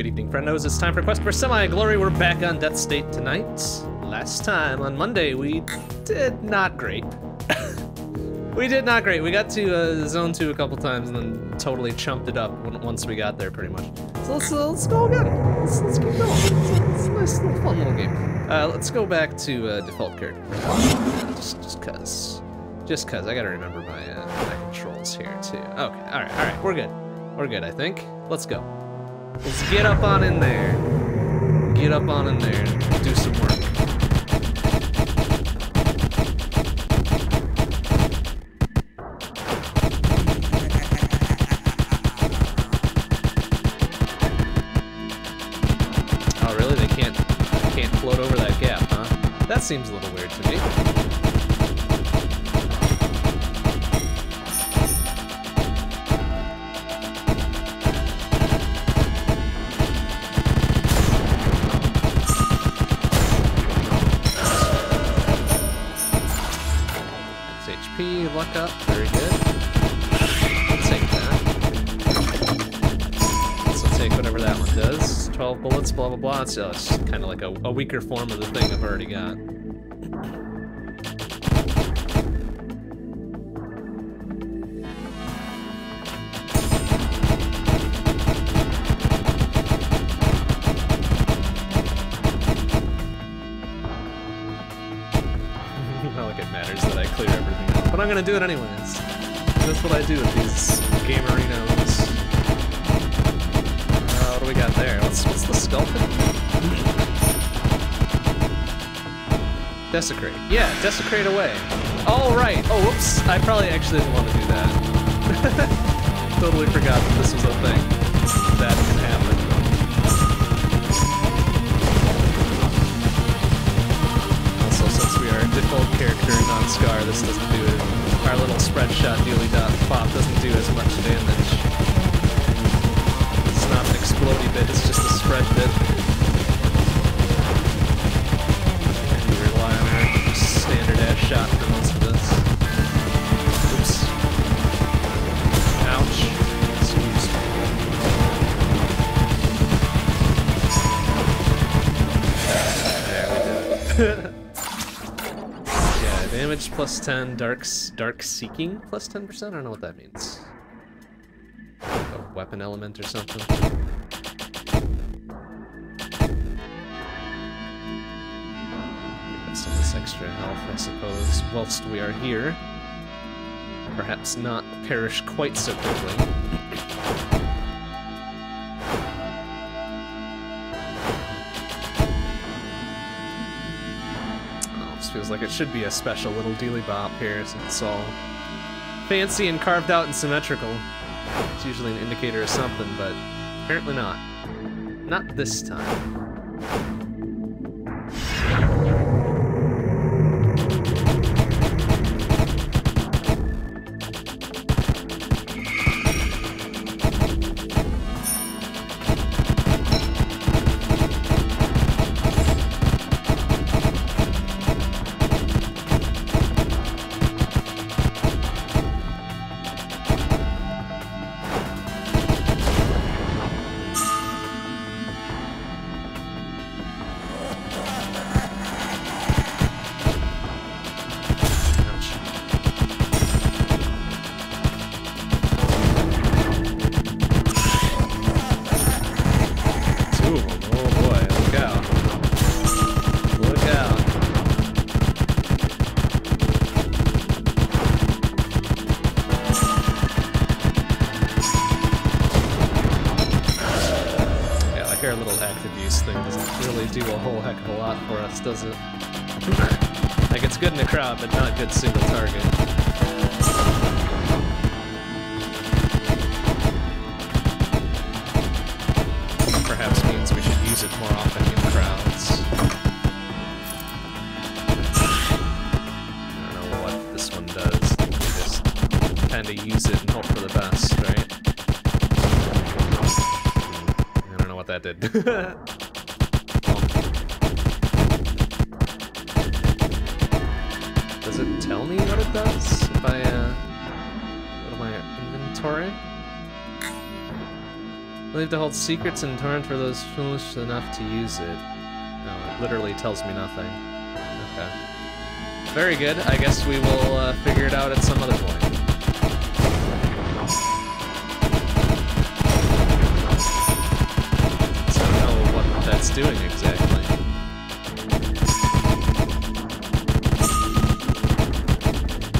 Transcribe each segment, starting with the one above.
Good evening, friendos. It's time for Quest for Semi-Glory. We're back on Deathstate tonight. Last time, on Monday, we did not great. we did not great. We got to uh, Zone 2 a couple times and then totally chumped it up once we got there, pretty much. So let's, uh, let's go again. Let's, let's keep going. It's, a nice little fun little game. Uh, let's go back to uh, default character. Just, just cause. Just cause. I gotta remember my, uh, my controls here, too. Okay, alright, alright. We're good. We're good, I think. Let's go. Let's get up on in there. Get up on in there and do some work. Oh, really? They can't can't float over that gap, huh? That seems a little weird to me. Blah. It's, kind of like a, a weaker form of the thing I've already got. Not like it matters that I clear everything out, but I'm gonna do it anyways. That's what I do with these game arenas. Sculpting? Desecrate. Yeah, desecrate away. All right. Oh, whoops. I probably actually didn't want to do that. totally forgot that this was a thing. That can happen. Also, since we are a default character and not Scar, this doesn't do it. Our little spread shot dealy dot pop doesn't do as much damage. Bit, it's just a spread bit. And we rely on our standard ass shot for most of this. Oops. Ouch. Excuse me. There we it. yeah, damage plus 10, dark, dark seeking plus 10%? I don't know what that means. A weapon element or something. I suppose, whilst we are here. Perhaps not perish quite so quickly. Oh, this feels like it should be a special little dealy bop here since it's all fancy and carved out and symmetrical. It's usually an indicator of something, but apparently not. Not this time. Crowd, but not good single target. Hold secrets in torrent for those foolish enough to use it. No, it literally tells me nothing. Okay. Very good. I guess we will uh, figure it out at some other point. I don't know what that's doing exactly.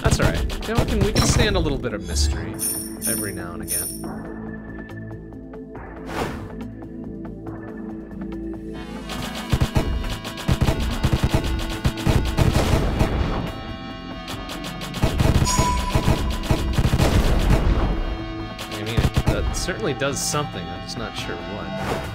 That's alright. You know, we can, we can stand a little bit of mystery every now and again. Certainly does something, I'm just not sure what.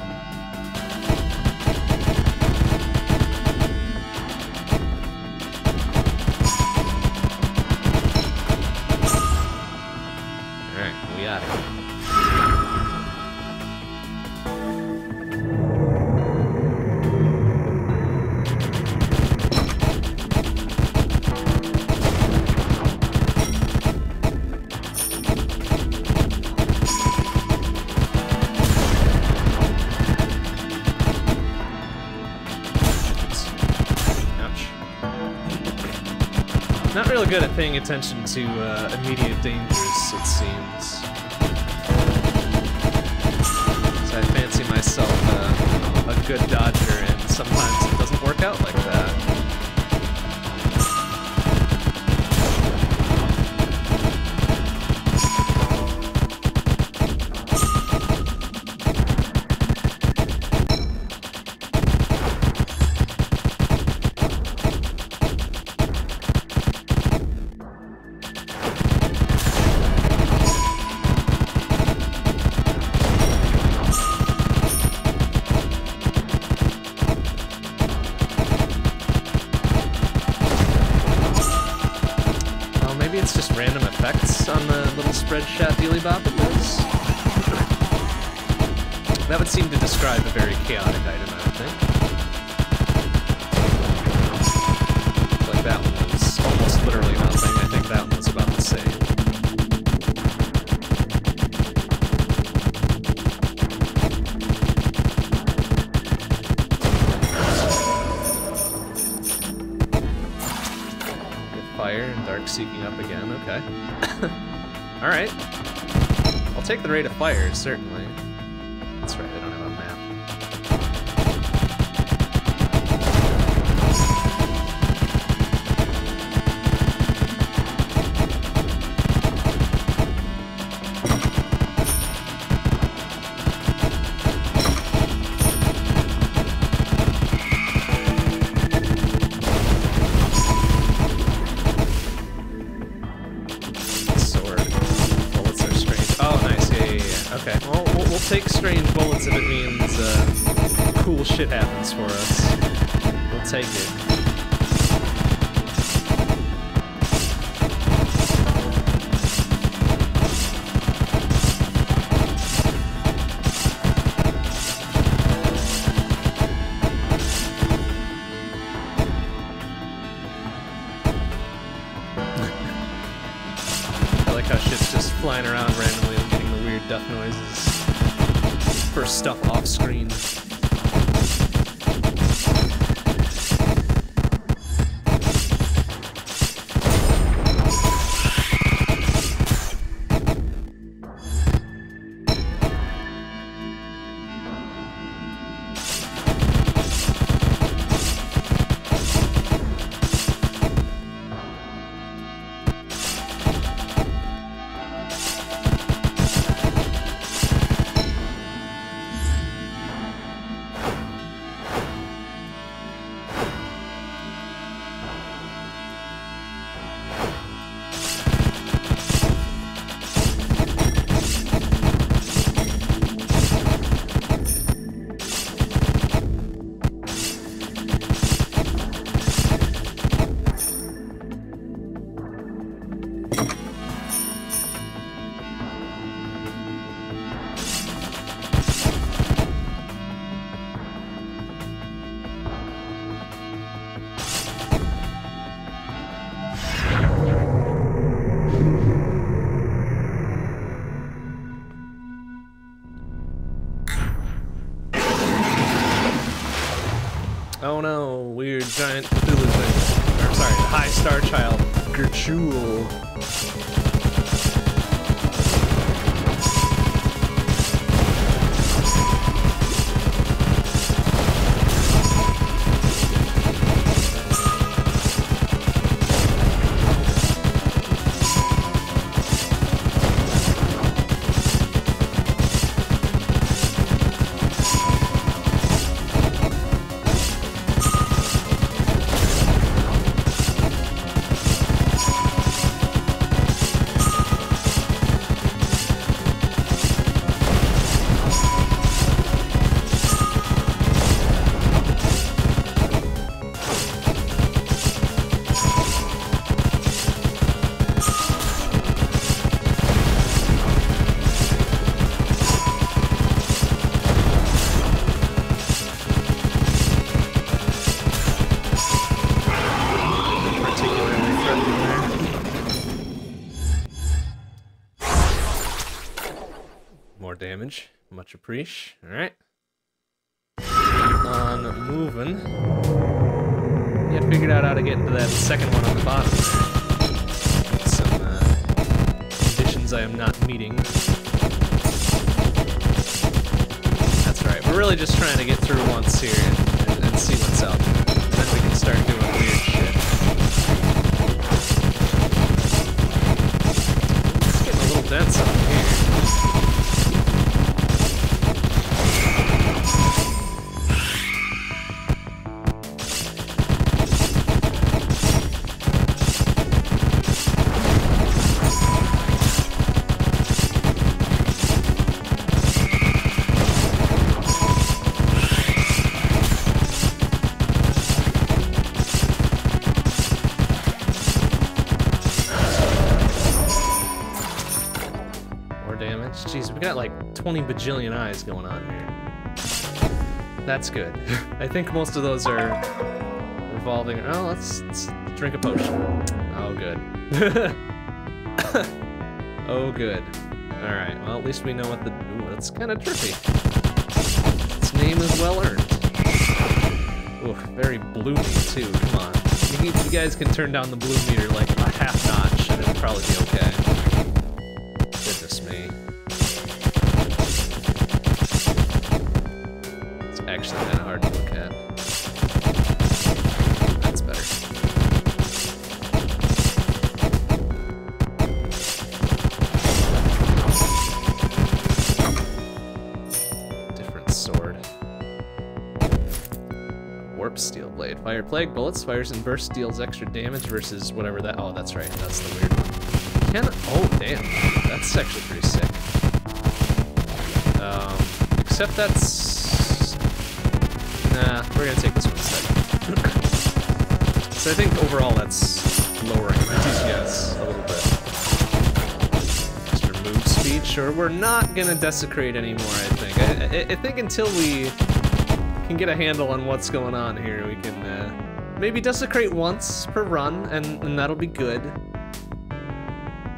Real good at paying attention to uh, immediate dangers, it seems. So I fancy myself uh, a good dodger, and sometimes it doesn't work out like that. The rate of fire, certainly. Gerchul. Damage. Much appreciate. Alright. On moving. Yeah, figured out how to get into that second one on the bottom. Some uh, conditions I am not meeting. That's right. We're really just trying to get through once here and, and, see what's up. Then 20 bajillion eyes going on here. That's good. I think most of those are revolving. Oh, let's, let's drink a potion. Oh, good. oh, good. All right. Well, at least we know what the. Ooh, that's kind of trippy. Its name is well earned. Ooh, very bloomy too. Come on. You, you guys can turn down the blue meter like a half notch, and it'll probably be okay. Goodness me. Actually kind of hard to look at. That's better. Different sword. Warp steel blade. Fire plague bullets, fires and burst deals extra damage versus whatever that. Oh, that's right. That's the weird one. Can oh damn, that's actually pretty sick. Um, except that's nah. We're gonna take this one instead. so I think overall that's lowering my DPS a little bit. Extra move speed. Sure, we're not gonna desecrate anymore. I think. I, I, I think until we can get a handle on what's going on here, we can uh, maybe desecrate once per run, and, and that'll be good.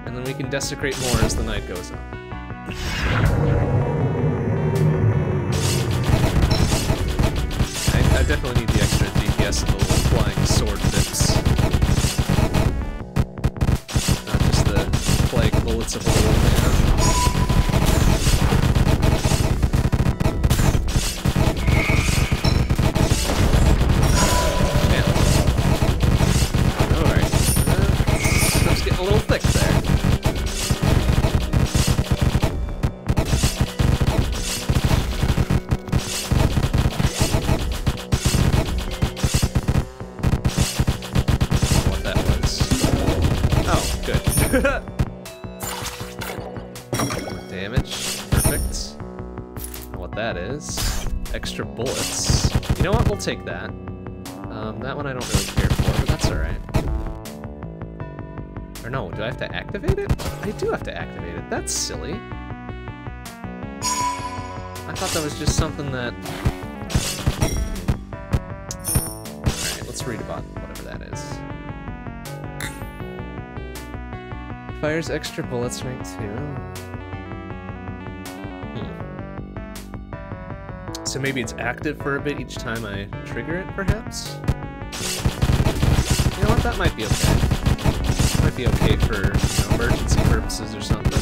And then we can desecrate more as the night goes on. Definitely need the extra DPS and the flying sword dips. We'll take that. Um, that one I don't really care for, but that's alright. Or no, do I have to activate it? I do have to activate it. That's silly. I thought that was just something that... Alright, let's read about whatever that is. Fires extra bullets rank 2. So maybe it's active for a bit each time I trigger it, perhaps? You know what, that might be okay. Might be okay for you know, emergency purposes or something.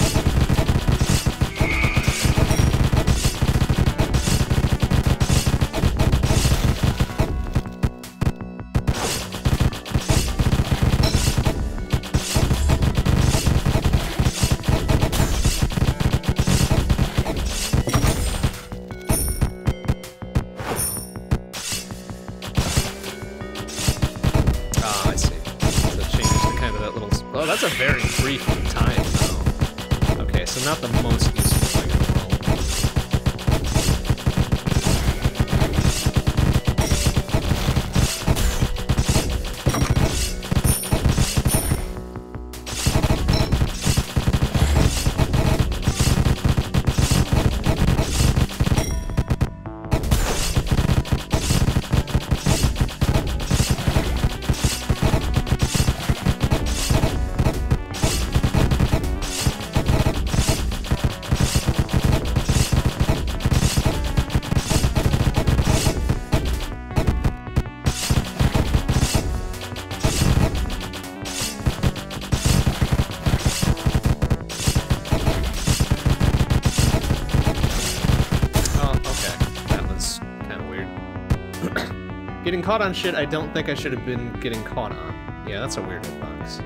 caught on shit I don't think I should have been getting caught on. Yeah, that's a weird box.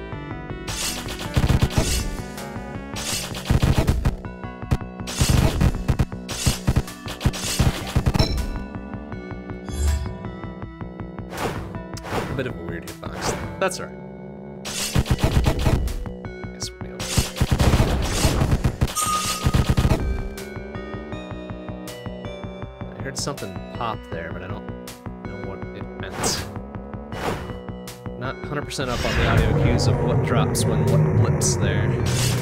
A bit of a weird hitbox. That's alright. something pop there, but I don't 100% up on the audio cues of what drops when what blips there.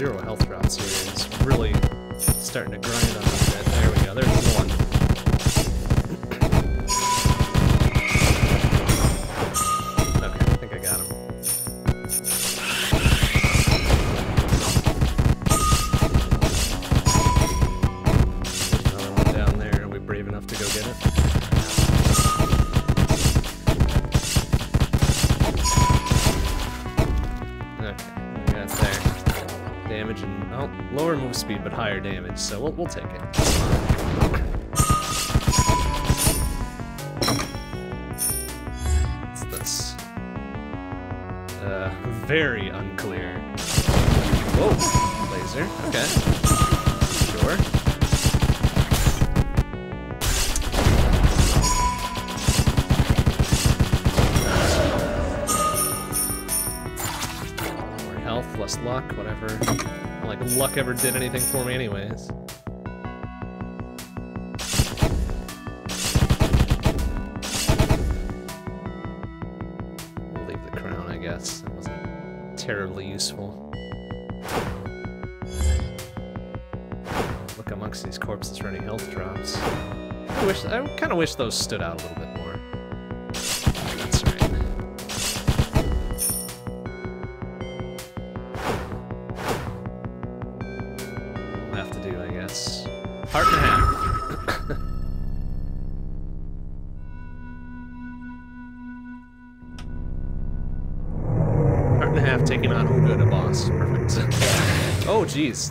zero health drops here is really starting to grind. Higher damage, so we'll we'll take it. What's? Uh, very unclear. Whoa, laser. Okay, luck ever did anything for me anyways. Leave the crown, I guess. That wasn't terribly useful. Look amongst these corpses for any health drops. I wish I kind of wish those stood out a little bit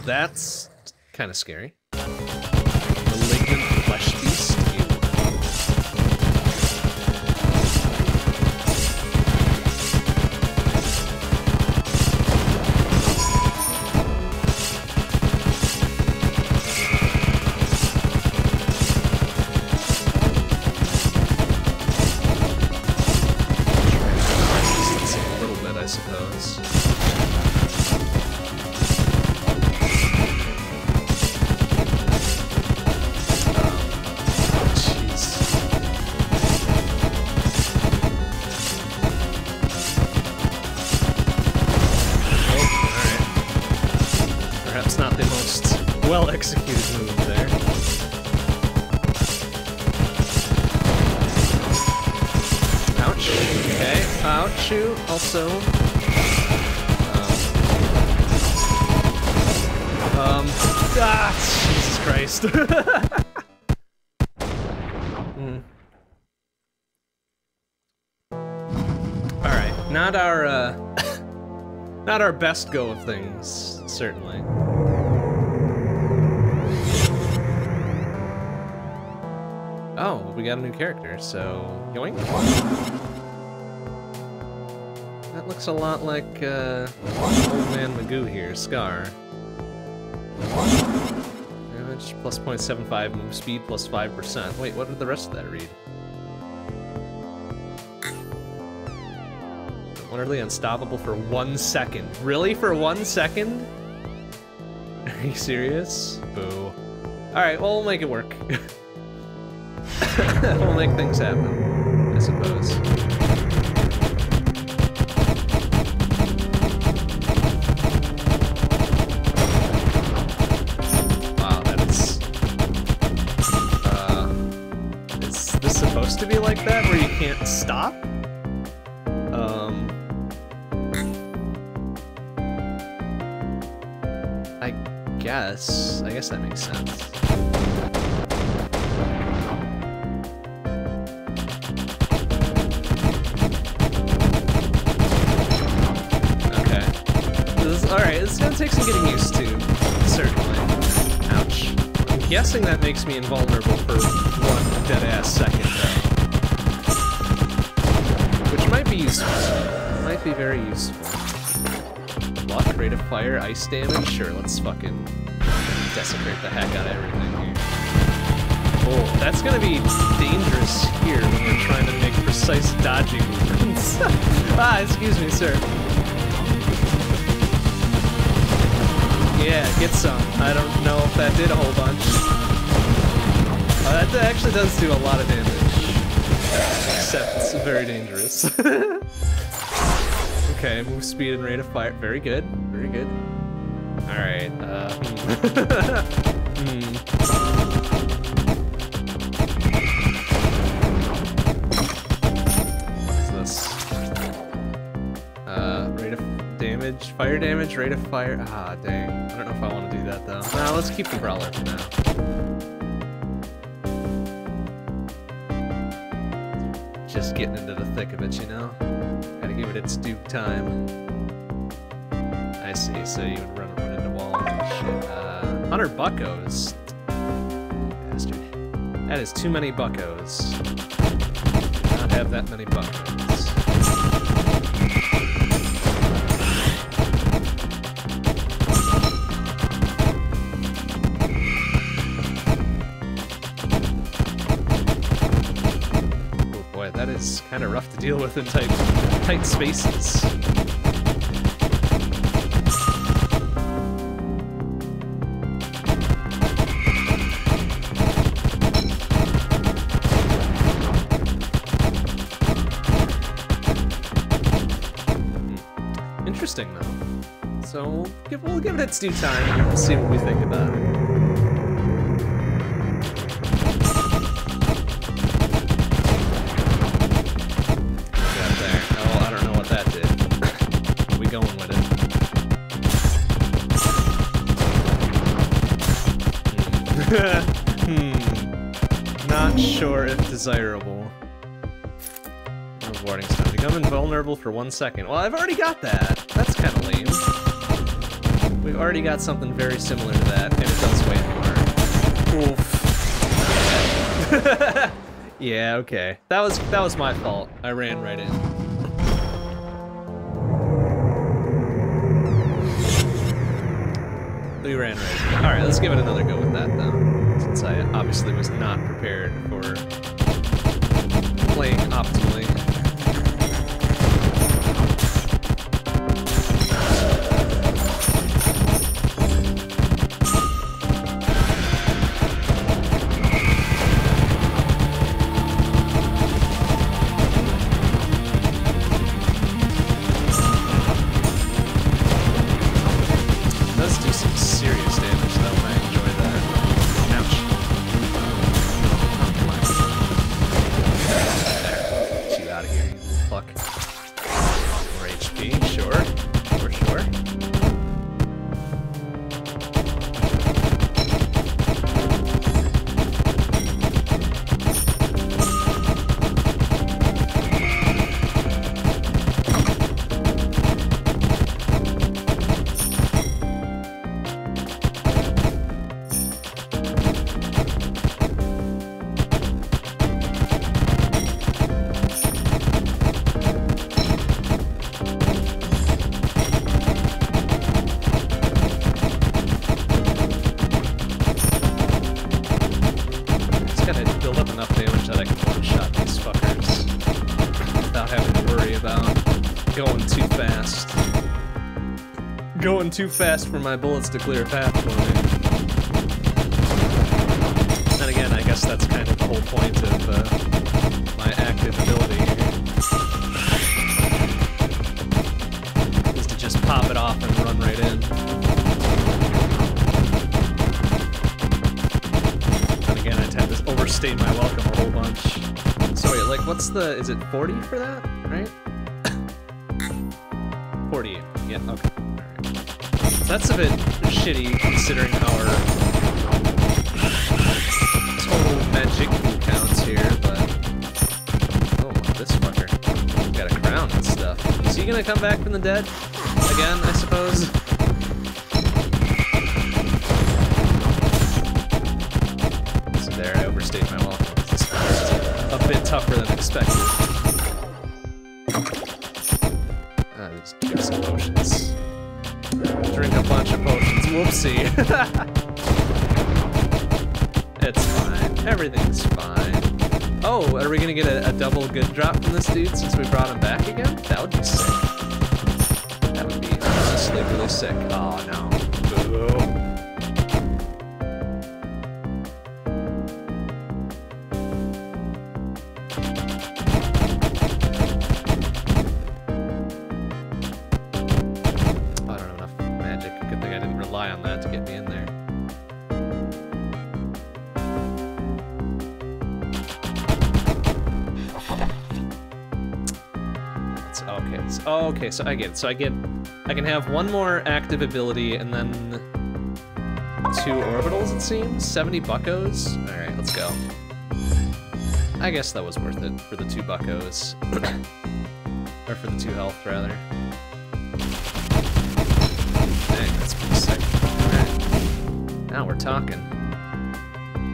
that's kind of scary. Not the most well executed move there. Ouch. Okay. Ouch. Also. Um. um ah, Jesus Christ. Hmm. All right. Not our. Uh, not our best go of things, certainly. Oh, we got a new character, so yoink. That looks a lot like uh, old man Magoo here, Scar. Damage plus 0.75, move speed plus 5%. Wait, what did the rest of that read? Utterly unstoppable for one second. Really? For one second? Are you serious? Boo. Alright, well, we'll make it work. we'll make things happen, I suppose. Wow, that is. Uh, is this supposed to be like that, where you can't stop? Um. I guess. I guess that makes sense. Take some getting used to, certainly. Ouch. I'm guessing that makes me invulnerable for one dead-ass second, though. Which might be useful. Might be very useful. Luck, rate of fire, ice damage? Sure, let's fucking desecrate the heck out of everything here. Oh, that's gonna be dangerous here when we're trying to make precise dodging movements. ah, excuse me, sir. Yeah, get some. I don't know if that did a whole bunch. Uh, that actually does do a lot of damage. Except it's very dangerous. okay, move speed and rate of fire. Very good. Very good. Alright, uh... fire damage, rate of fire. Ah, dang. I don't know if I want to do that though. Nah, let's keep the brawler for now. Just getting into the thick of it, you know? Gotta give it its due time. I see, so you would run, run into shit. Uh, 100 buckos. Bastard. That is too many buckos. Do not have that many buckos. Kind of rough to deal with in tight, tight spaces. Hmm. Interesting, though. So we'll give, we'll give it its due time and see what we think about it. Sure if desirable. No Warding stone. Become invulnerable for one second. Well, I've already got that. That's kind of lame. We've already got something very similar to that, and it does way more. Oof. yeah, okay. That was that was my fault. I ran right in. We ran right in. All right, let's give it another go with that though, since I obviously was not prepared for playing optimally. Going too fast for my bullets to clear a path for me. And again, I guess that's kind of the whole point of uh, my active ability here. Is to just pop it off and run right in. And again, I tend to overstate my welcome a whole bunch. So wait, like, what's the... Is it 40 for that, bit shitty, considering our total magic counts here, but... Oh, this fucker. Got a crown and stuff. Is he gonna come back from the dead? Again, I suppose? So there, I overstayed my welcome. This is a bit tougher than expected. Double good drop from this dude since we brought him back again? That would be sick. That would be honestly really sick. Oh no. Okay. So, I get. It. So I get. I can have one more active ability and then two orbitals. It seems. Seventy buckos. All right. Let's go. I guess that was worth it for the two buckos, or for the two health rather. Dang, that's pretty sick. Alright. Now we're talking.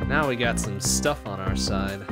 Now we got some stuff on our side.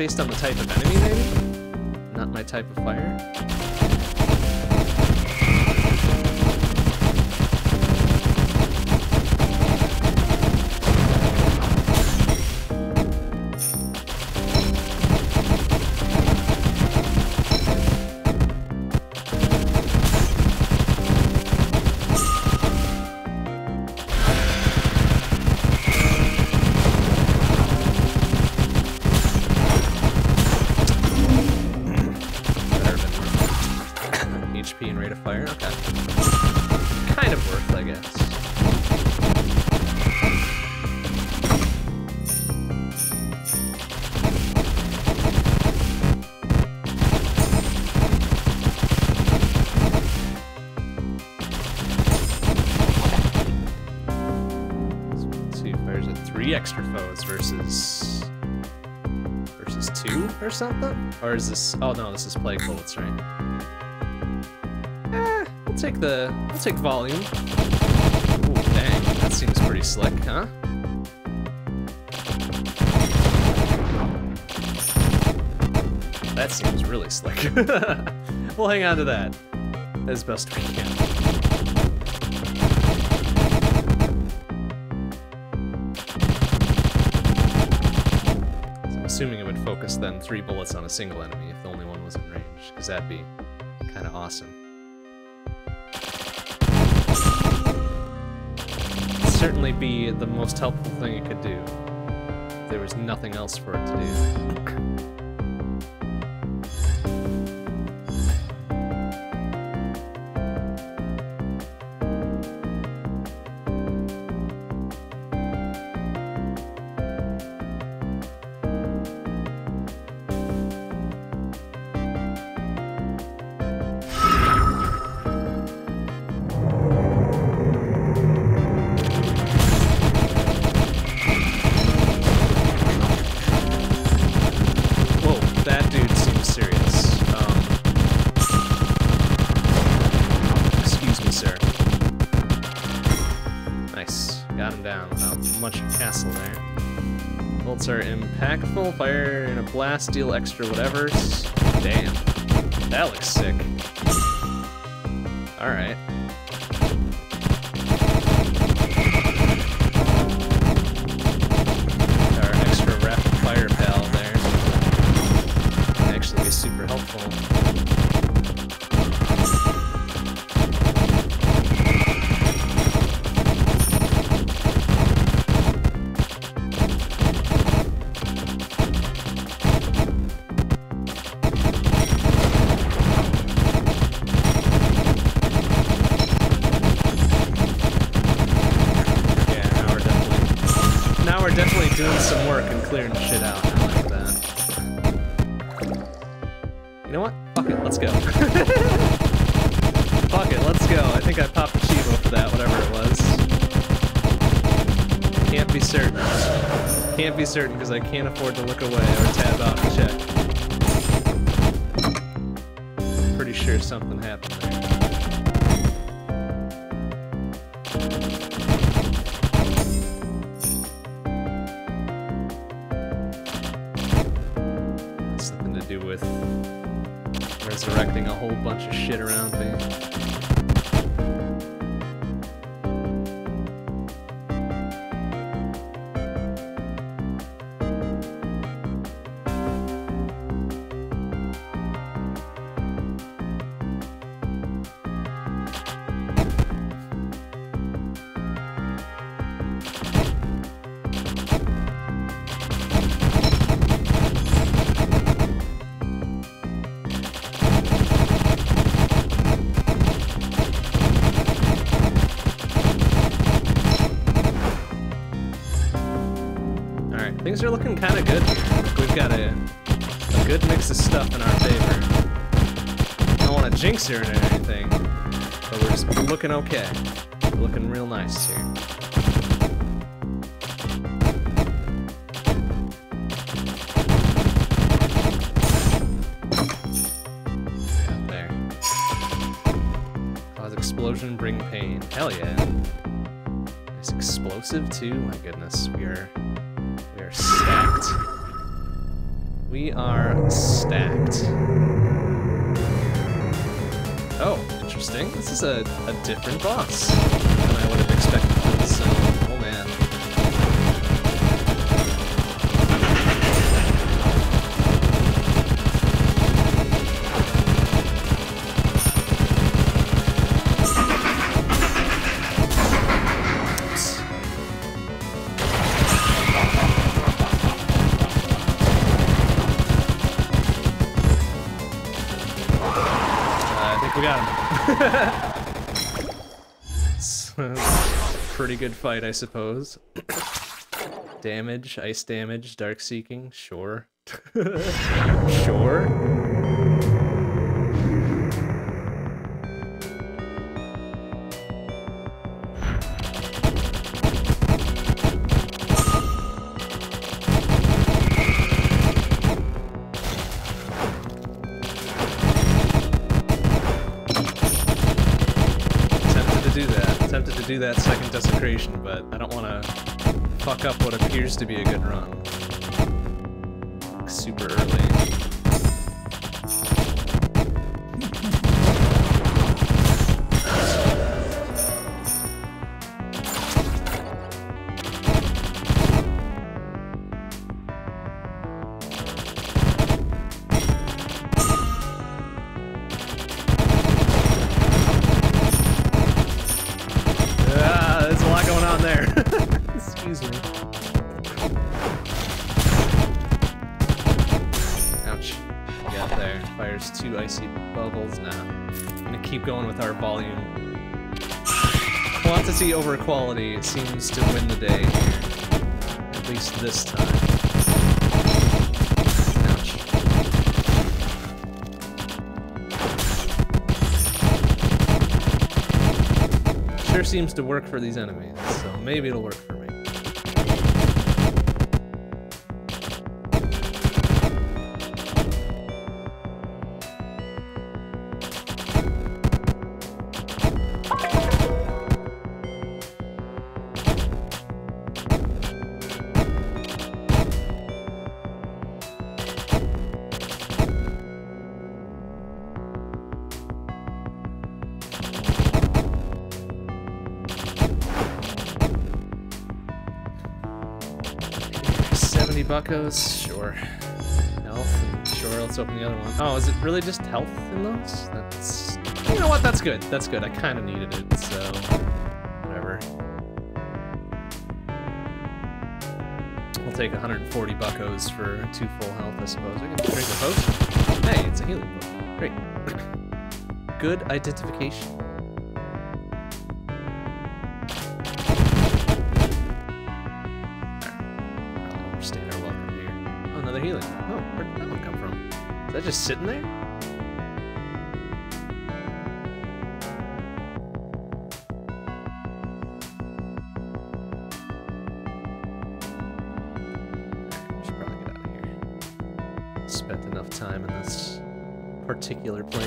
Based on the type of enemy, something? Or is this? Oh no, this is plague bullets, right? Eh, we'll take the we'll take volume. Ooh, dang, that seems pretty slick, huh? That seems really slick. we'll hang on to that as best we can. Focus then three bullets on a single enemy if the only one was in range, because that'd be kind of awesome. It'd certainly be the most helpful thing it could do. There was nothing else for it to do. Down without much hassle there. Bolts are impactful. Fire in a blast, deal extra whatever. Damn. That looks sick. Alright. Certain because I can't afford to look away or tab out and check. Pretty sure something happened looking okay. Looking real nice here. Yeah, there. Cause explosion, bring pain. Hell yeah. Nice explosive too. My goodness, interesting. This is a, a different boss good fight, I suppose. damage, ice damage, dark seeking, sure. sure. Up what appears to be a good run. Seems to win the day. At least this time. Ouch. Sure seems to work for these enemies, so maybe it'll work for me. Buckos, sure. Health, sure. Let's open the other one. Oh, is it really just health in those? That's. You know what? That's good. That's good. I kind of needed it, so whatever. I'll take 140 buckos for two full health, I suppose. We can drink a potion. Hey, it's a healing potion. Great. Good identification. Healing. Oh, where did that one come from? Is that just sitting there? Alright, Should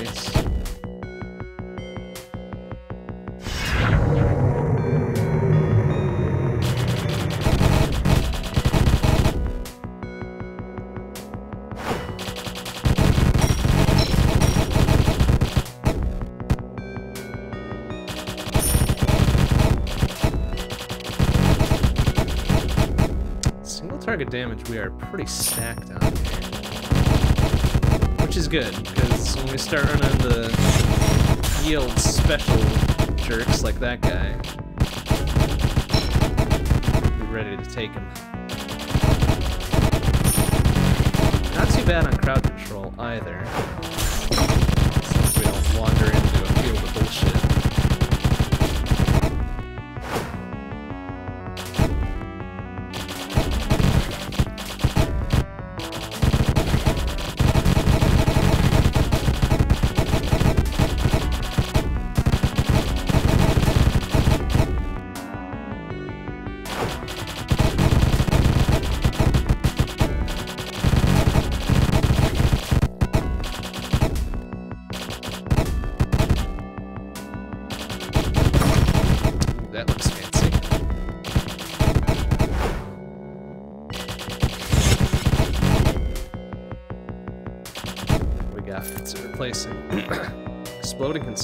damage, we are pretty stacked on here. Which is good, because when we start running the yield special jerks like that guy, we're ready to take him. Not too bad on crowd control either.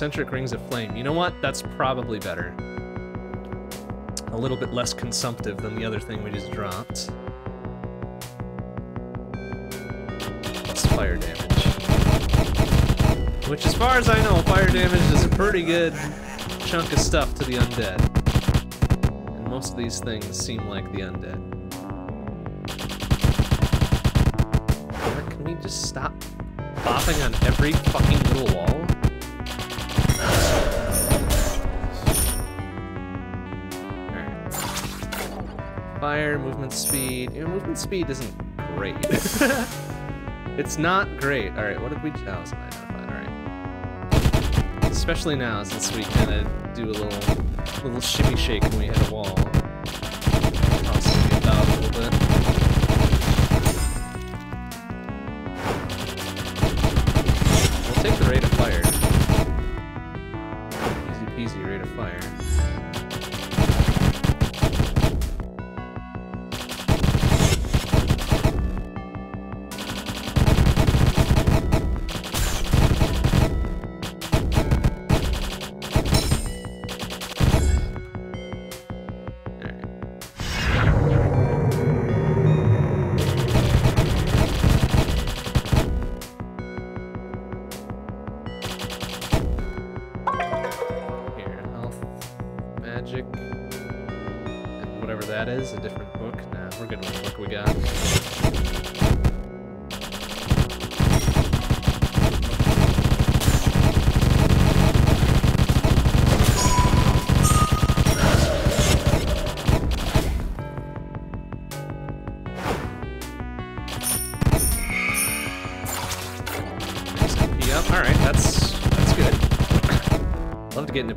Concentric rings of flame. You know what? That's probably better. A little bit less consumptive than the other thing we just dropped. Fire damage. Which, as far as I know, fire damage is a pretty good chunk of stuff to the undead. And most of these things seem like the undead. Can we just stop bopping on every fucking little wall? Fire, movement speed. You know, movement speed isn't great. it's not great. Alright, what did we... That Oh, it's Alright. Especially now, since we kind of do a little, little shimmy shake when we hit a wall.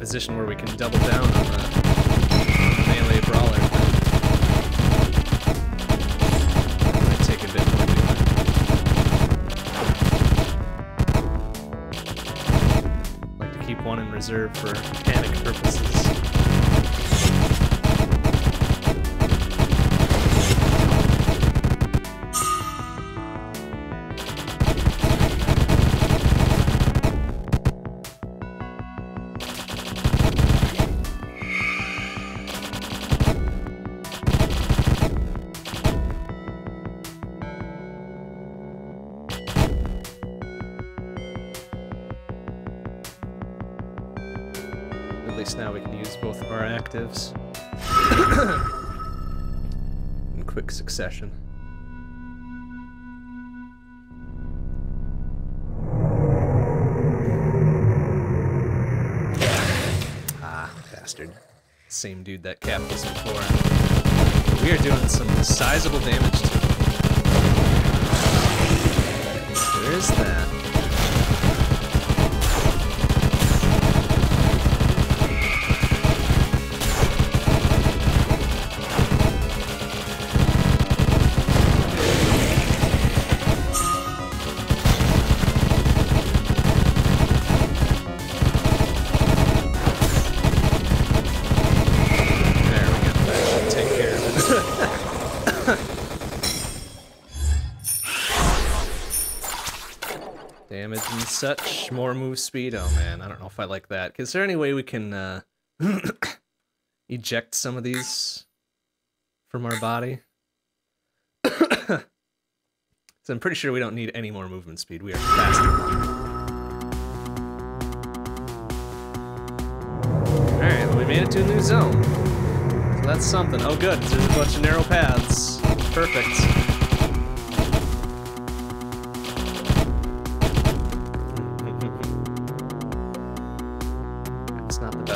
Position where we can double down on the, melee brawler. Take a bit Like to keep one in reserve for panic purposes. That capped us before. We are doing some sizable damage such. More move speed. Oh man, I don't know if I like that. Is there any way we can uh, eject some of these from our body? so I'm pretty sure we don't need any more movement speed. We are faster. Alright, well, we made it to a new zone. So that's something. Oh good, there's a bunch of narrow paths. Perfect.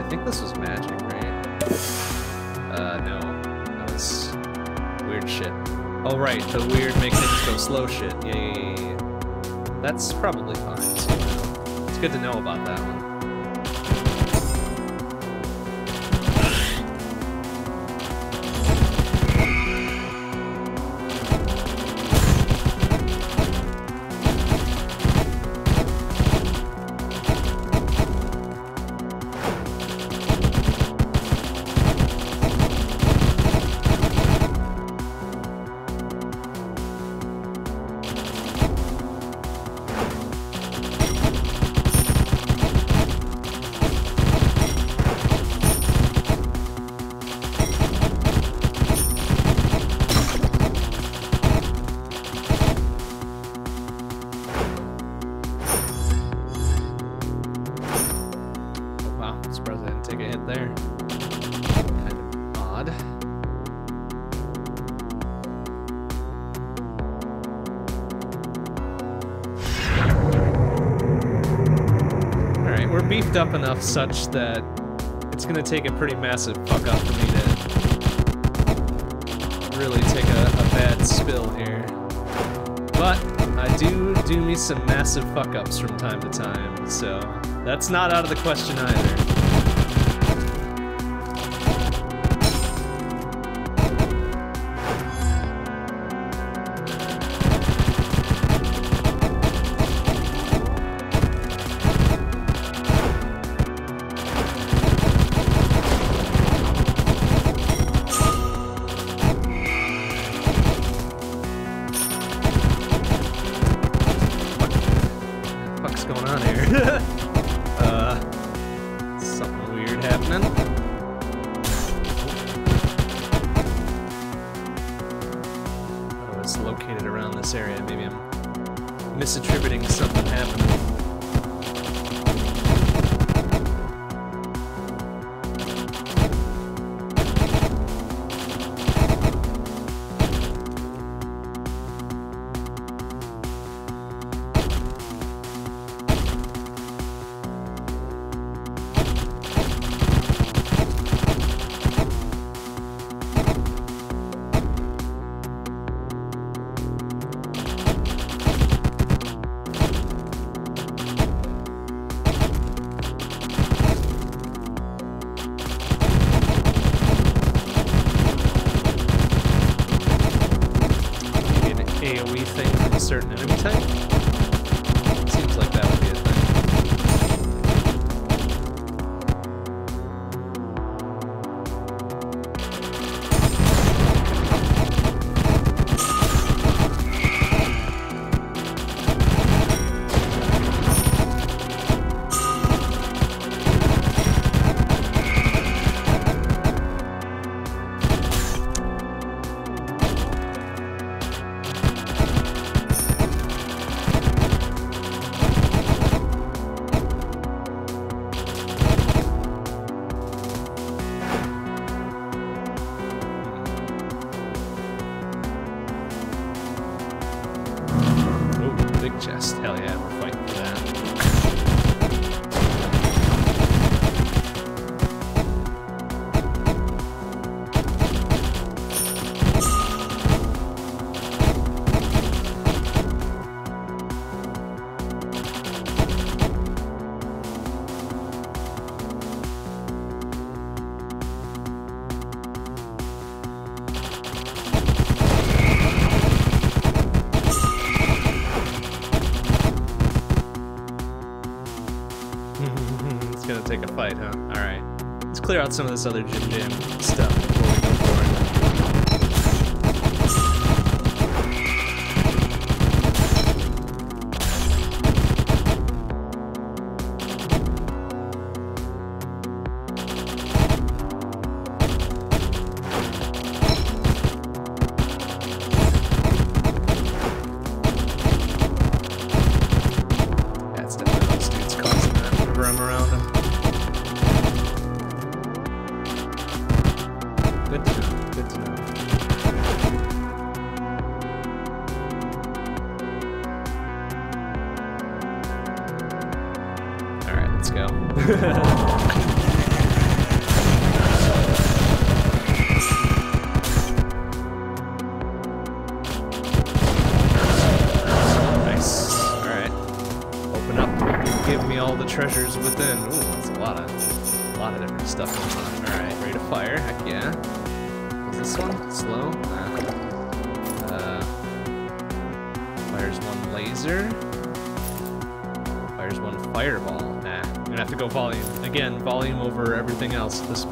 I think this was magic, right? Uh, no. That was weird shit. Oh, right, the weird make things go slow shit. Yeah, yeah, yeah, yeah. That's probably fine. So it's good to know about that one. Up enough such that it's gonna take a pretty massive fuck up for me to really take a, a bad spill here. But I do do me some massive fuck ups from time to time, so that's not out of the question either. Clear out some of this other Jim Jam stuff else this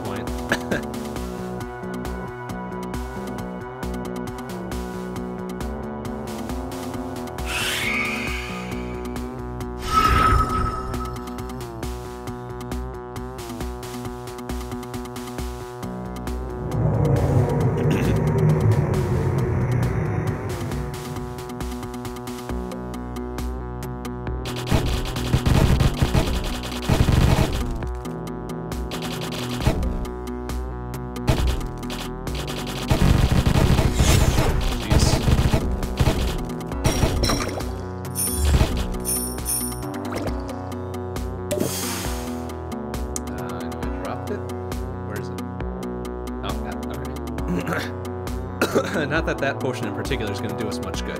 that that potion in particular is going to do us much good.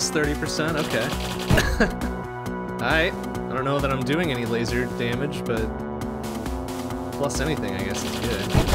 Plus 30%, okay. Alright, I don't know that I'm doing any laser damage, but plus anything, I guess, is good.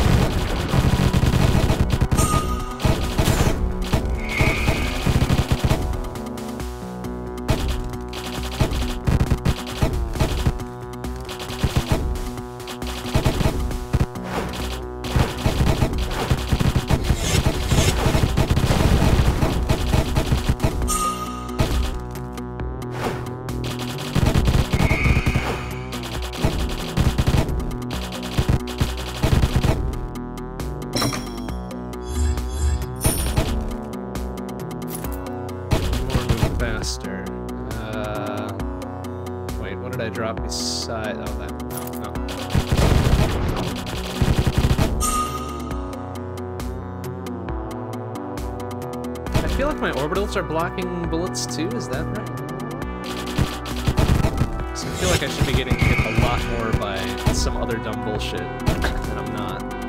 Are blocking bullets too. Is that right? So I feel like I should be getting hit a lot more by some other dumb bullshit, and I'm not.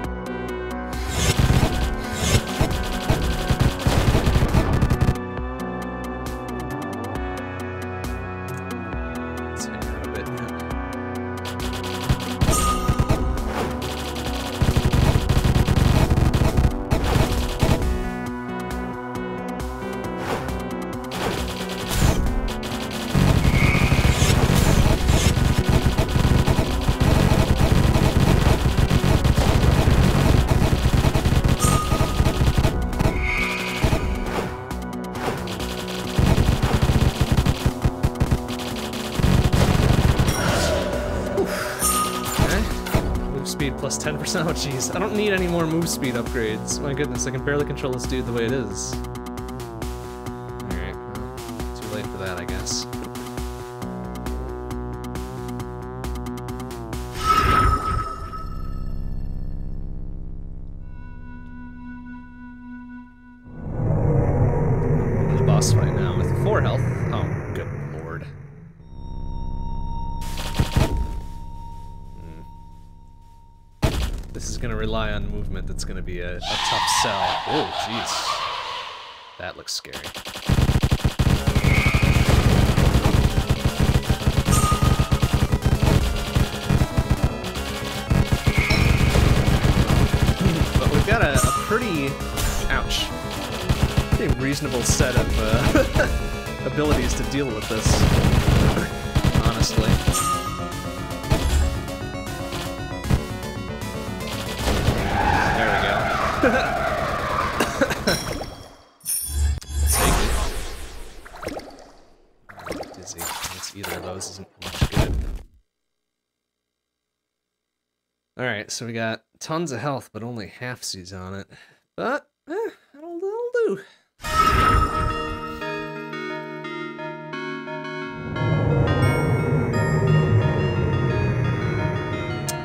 Oh, jeez. I don't need any more move speed upgrades. My goodness, I can barely control this dude the way it is. So we got tons of health, but only half C's on it. But, eh, that'll, that'll do.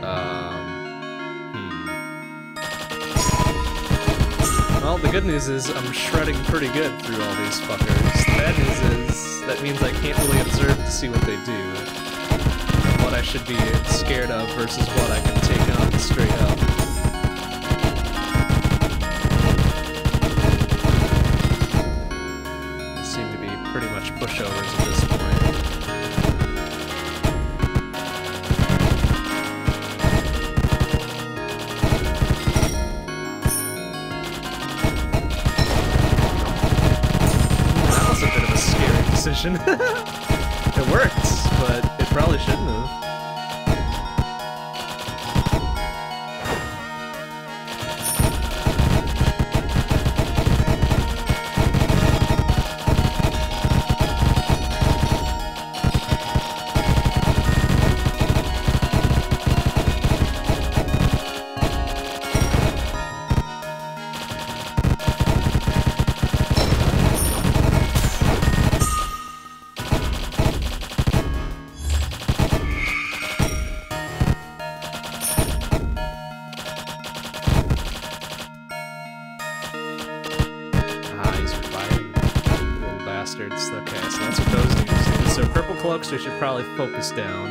Um, hmm. Well, the good news is I'm shredding pretty good through all these fuckers. The bad news is that means I can't really observe to see what they do. What I should be scared of versus what I can take on straight up. Seem to be pretty much pushovers at this point. That was a bit of a scary decision. down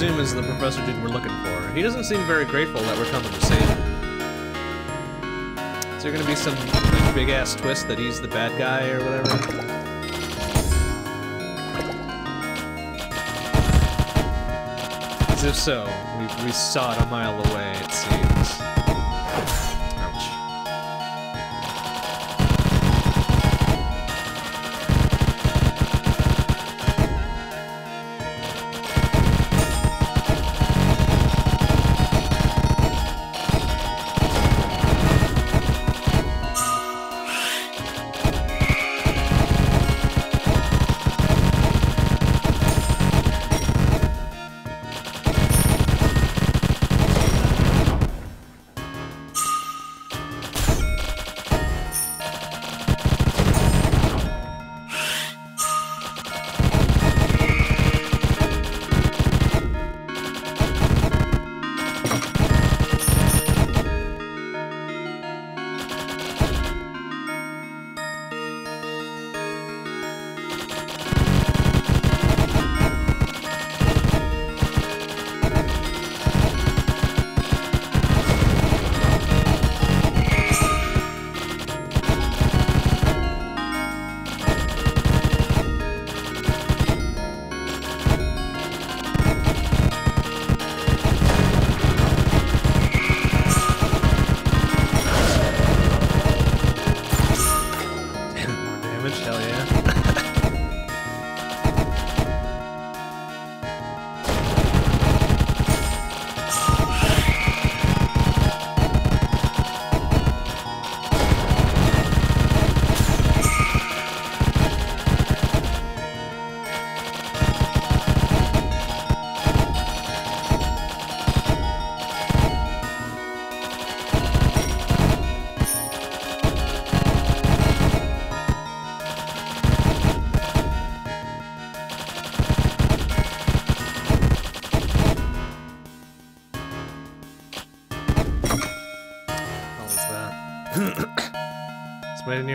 presume is the professor dude we're looking for, he doesn't seem very grateful that we're coming to save him. Is there gonna be some big ass twist that he's the bad guy or whatever? If so, we, we saw it a mile away, it seems.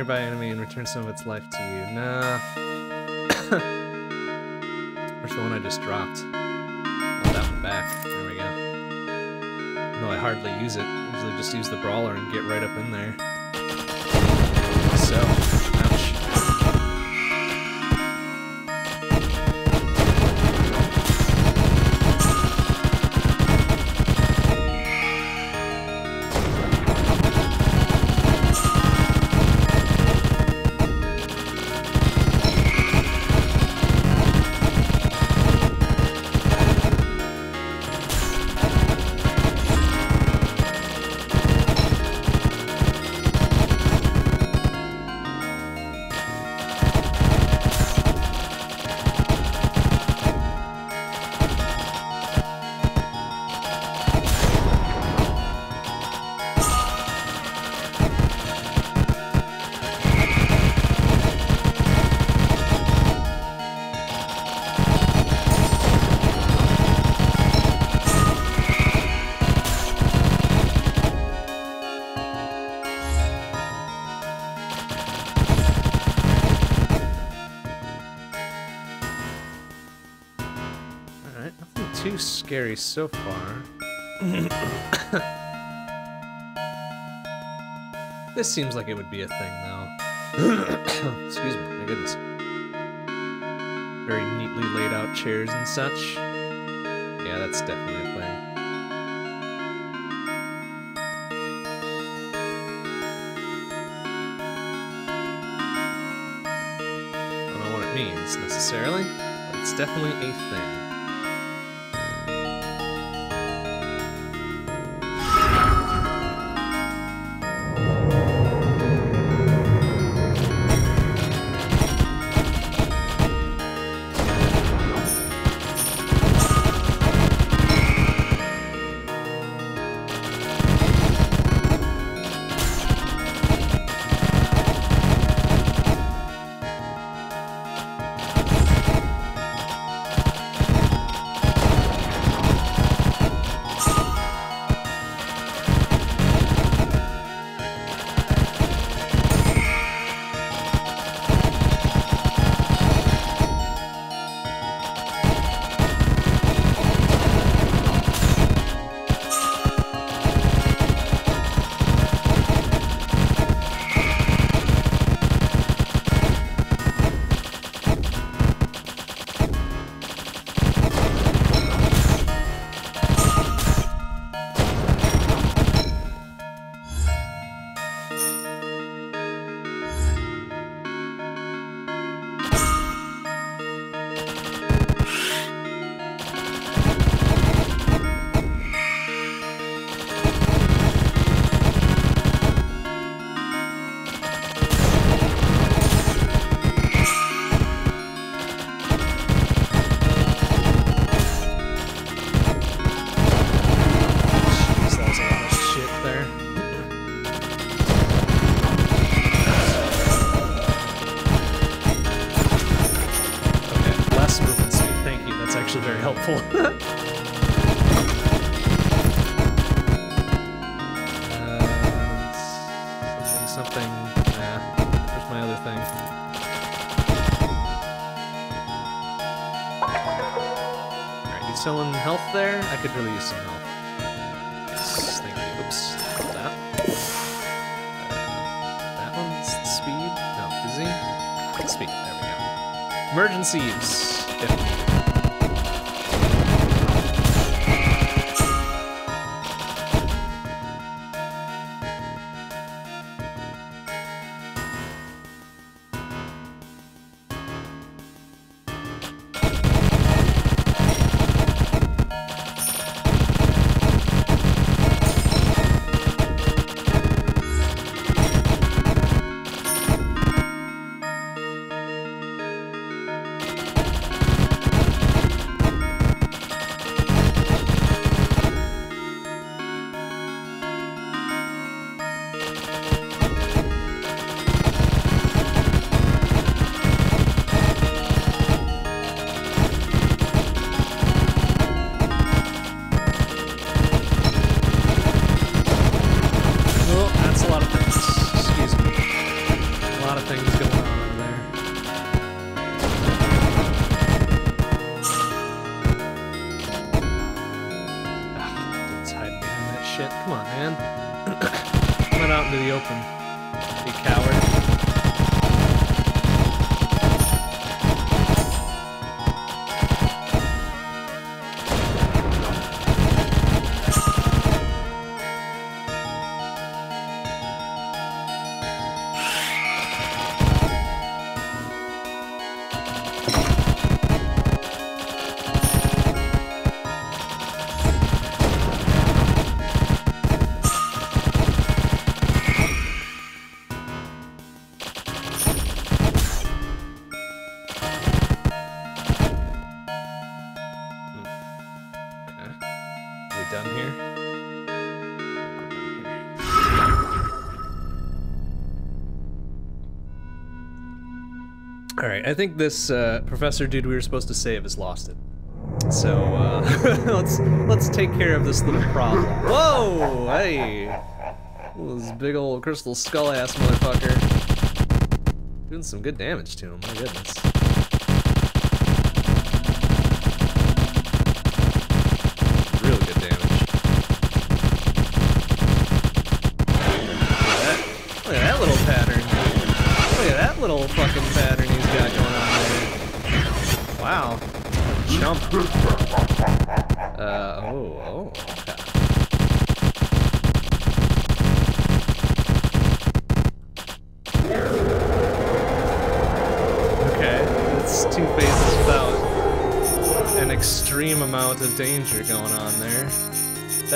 Nearby enemy and return some of its life to you. Nah. Where's the one I just dropped? Oh, that one back. There we go. No, I hardly use it. Usually just use the brawler and get right up in there. Scary so far. this seems like it would be a thing, though. Excuse me, my goodness. Very neatly laid out chairs and such. Yeah, that's definitely a thing. I don't know what it means necessarily, but it's definitely a thing. Could really use some help. Yes, thank you. Oops. That. Uh, that one's speed? No, busy? Speed. There we go. Emergency use. I think this uh, professor dude we were supposed to save has lost it. So uh, let's let's take care of this little problem. Whoa! Hey, this big old crystal skull ass motherfucker doing some good damage to him. My goodness.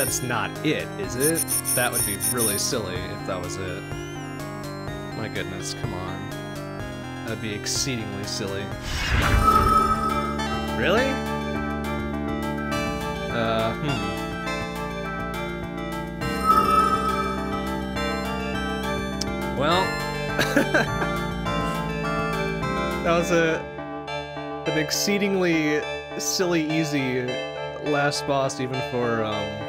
That's not it, is it? That would be really silly if that was it. My goodness, come on. That'd be exceedingly silly. Really? Uh, hmm. Well, that was a an exceedingly silly easy last boss even for um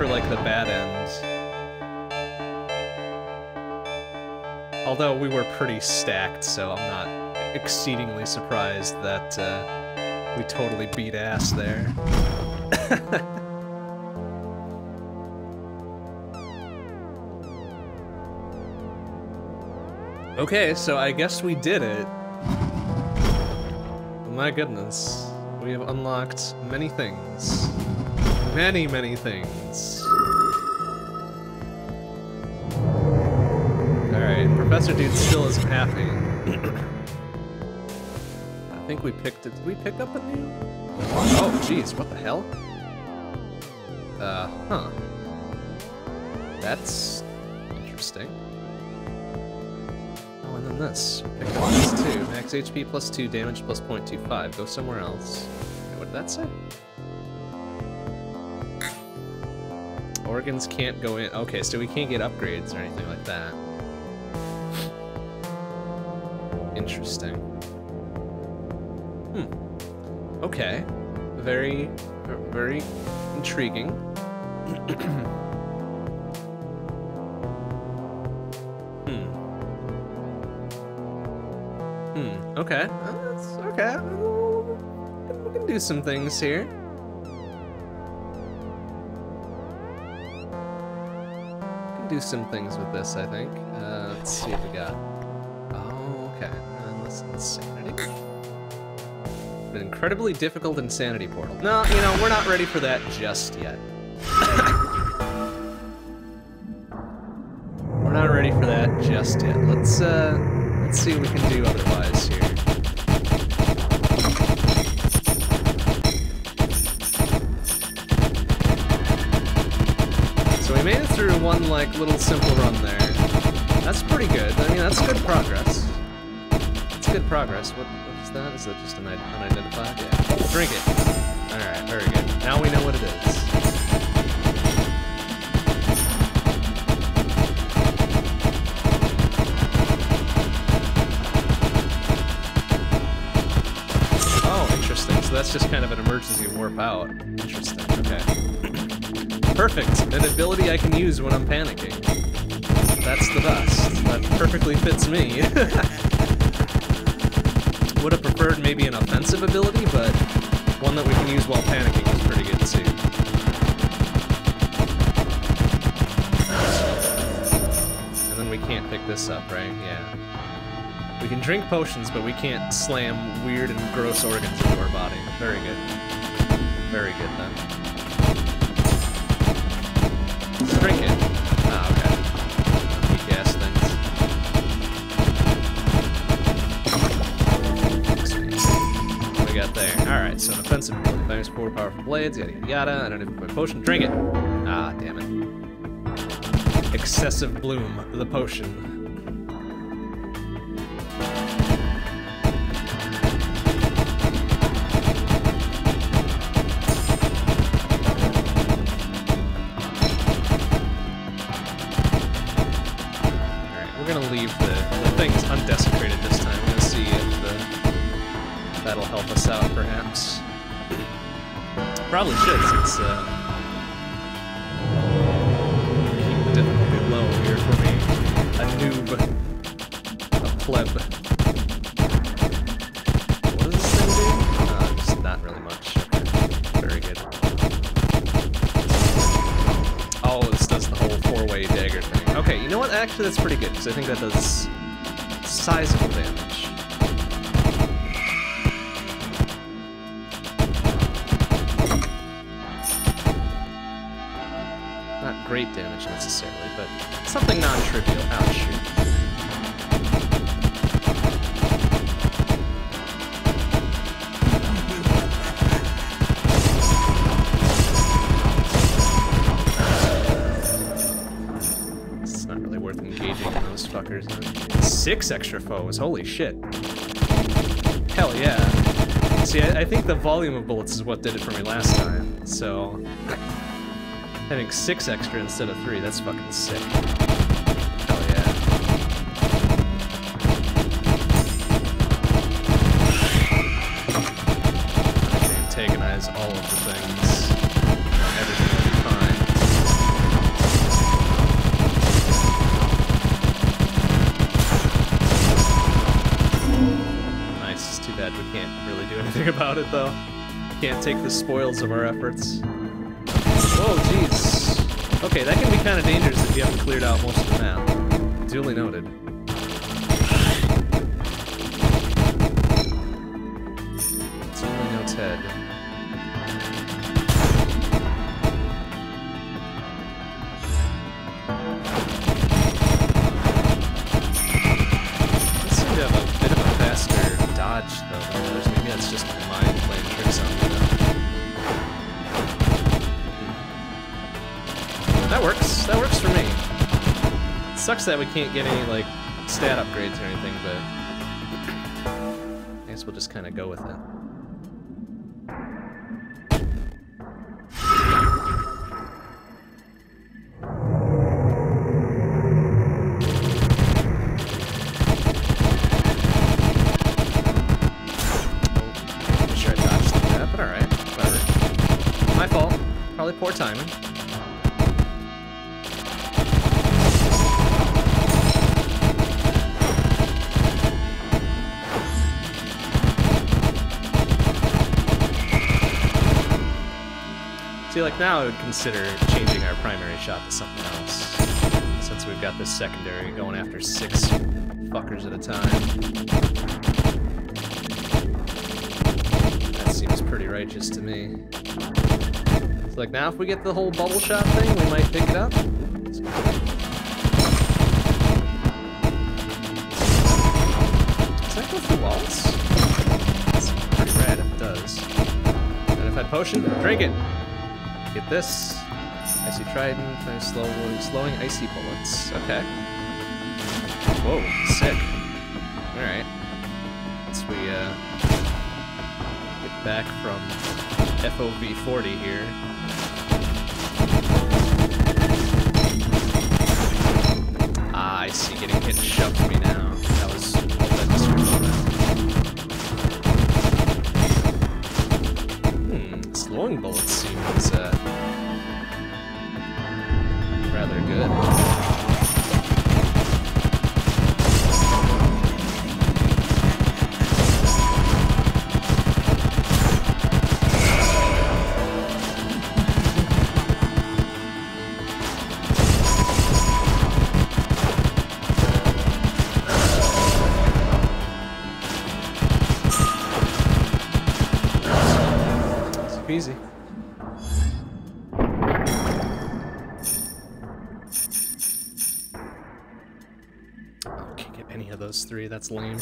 for like the bad end. Although we were pretty stacked, so I'm not exceedingly surprised that uh, we totally beat ass there. okay, so I guess we did it. My goodness. We have unlocked many things. Many, many things. Alright, Professor Dude still isn't happy. I think we picked it. Did we pick up a new? Oh, jeez, what the hell? Uh, huh. That's interesting. Oh, and then this. Pick up this too. Max HP plus 2, damage plus 0.25. Go somewhere else. Wait, what did that say? Organs can't go in. Okay, so we can't get upgrades or anything like that. Interesting. Hmm. Okay. Very, very intriguing. hmm. Hmm. Okay. Uh, That's okay. We can do some things here. Some things with this, I think. Uh, let's see what we got. Oh, okay. Uh, insanity. An incredibly difficult insanity portal. No, you know, we're not ready for that just yet. we're not ready for that just yet. Let's uh let's see what we can do otherwise here. One like little simple run there. That's pretty good. I mean, that's good progress. That's good progress. What, what is that? Is that just an un- unidentified? Yeah. Drink it. Alright, very good. Now we know what it is. Oh, interesting. So that's just kind of an emergency warp out. Perfect. An ability I can use when I'm panicking. That's the best. That perfectly fits me. Would have preferred maybe an offensive ability, but one that we can use while panicking is pretty good too. And then we can't pick this up, right? Yeah. We can drink potions, but we can't slam weird and gross organs into our body. Very good. Very good then. Powerful blades, yada yada yada. I don't even put a potion. Drink it! Ah, damn it. Excessive bloom, the potion. Pretty Six extra foes, holy shit. Hell yeah. See, I, I think the volume of bullets is what did it for me last time, so... Having six extra instead of three, that's fucking sick. Take the spoils of our efforts. Whoa, jeez. Okay, that can be kind of dangerous if you haven't cleared out most of the map. Duly noted. That works. That works for me. It sucks that we can't get any, like, stat upgrades or anything, but... I guess we'll just kind of go with it. Like now I would consider changing our primary shot to something else. Since we've got this secondary going after six fuckers at a time. That seems pretty righteous to me. So like now if we get the whole bubble shot thing, we might pick it up. Does that go if it does. Identified potion, drink it! This. Icy Trident, slow, slowing icy bullets. Okay. Whoa, sick. Alright. Once we uh, get back from FOV 40 here. Ah, I see getting hit shoved me that's lame.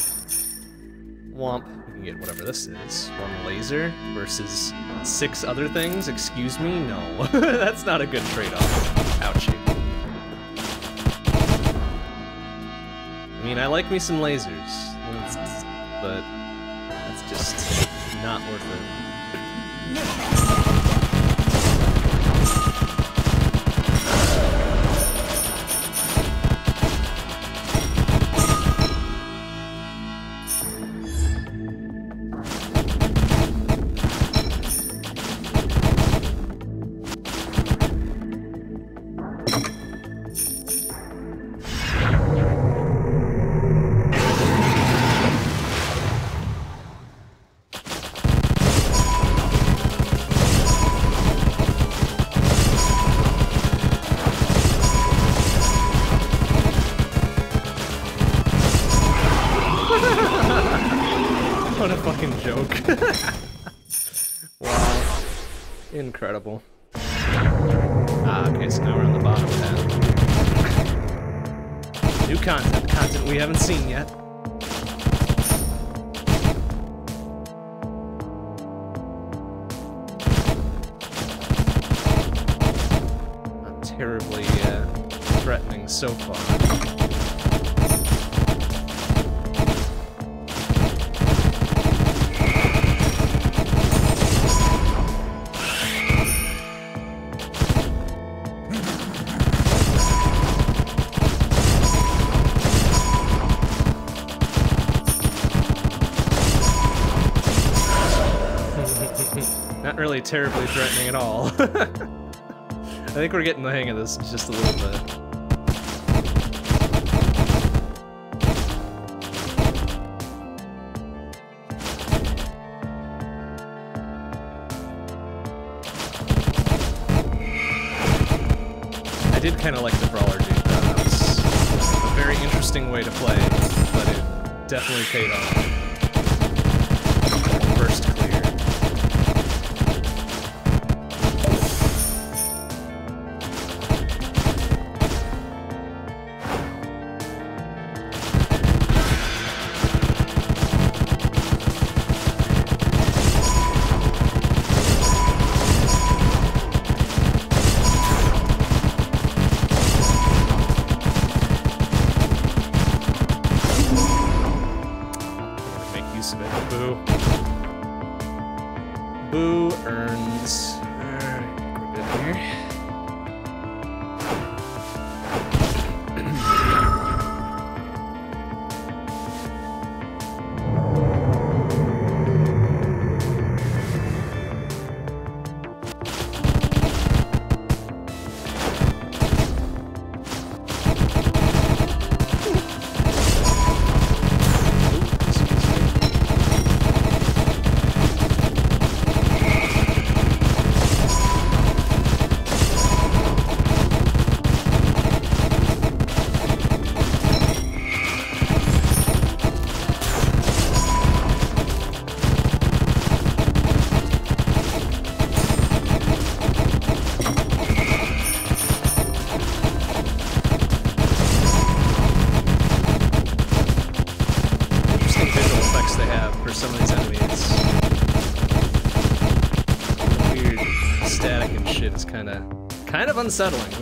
Womp. We can get whatever this is. One laser versus six other things? Excuse me? No. that's not a good trade-off. Ouchie. I mean, I like me some lasers, terribly threatening at all. I think we're getting the hang of this just a little bit. Unsettling,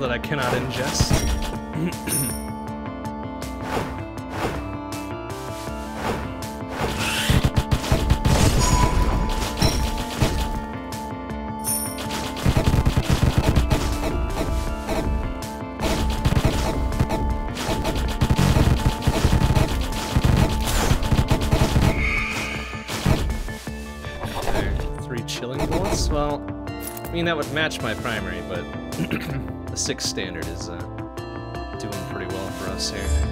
that I cannot ingest. Three chilling bullets? Well, I mean, that would match my primary, but six standard is uh, doing pretty well for us here.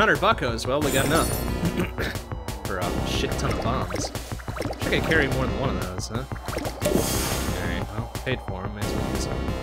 300 buckos, well, we got enough. For a shit ton of bombs. I could carry more than one of those, huh? Alright, well, paid for them, may as well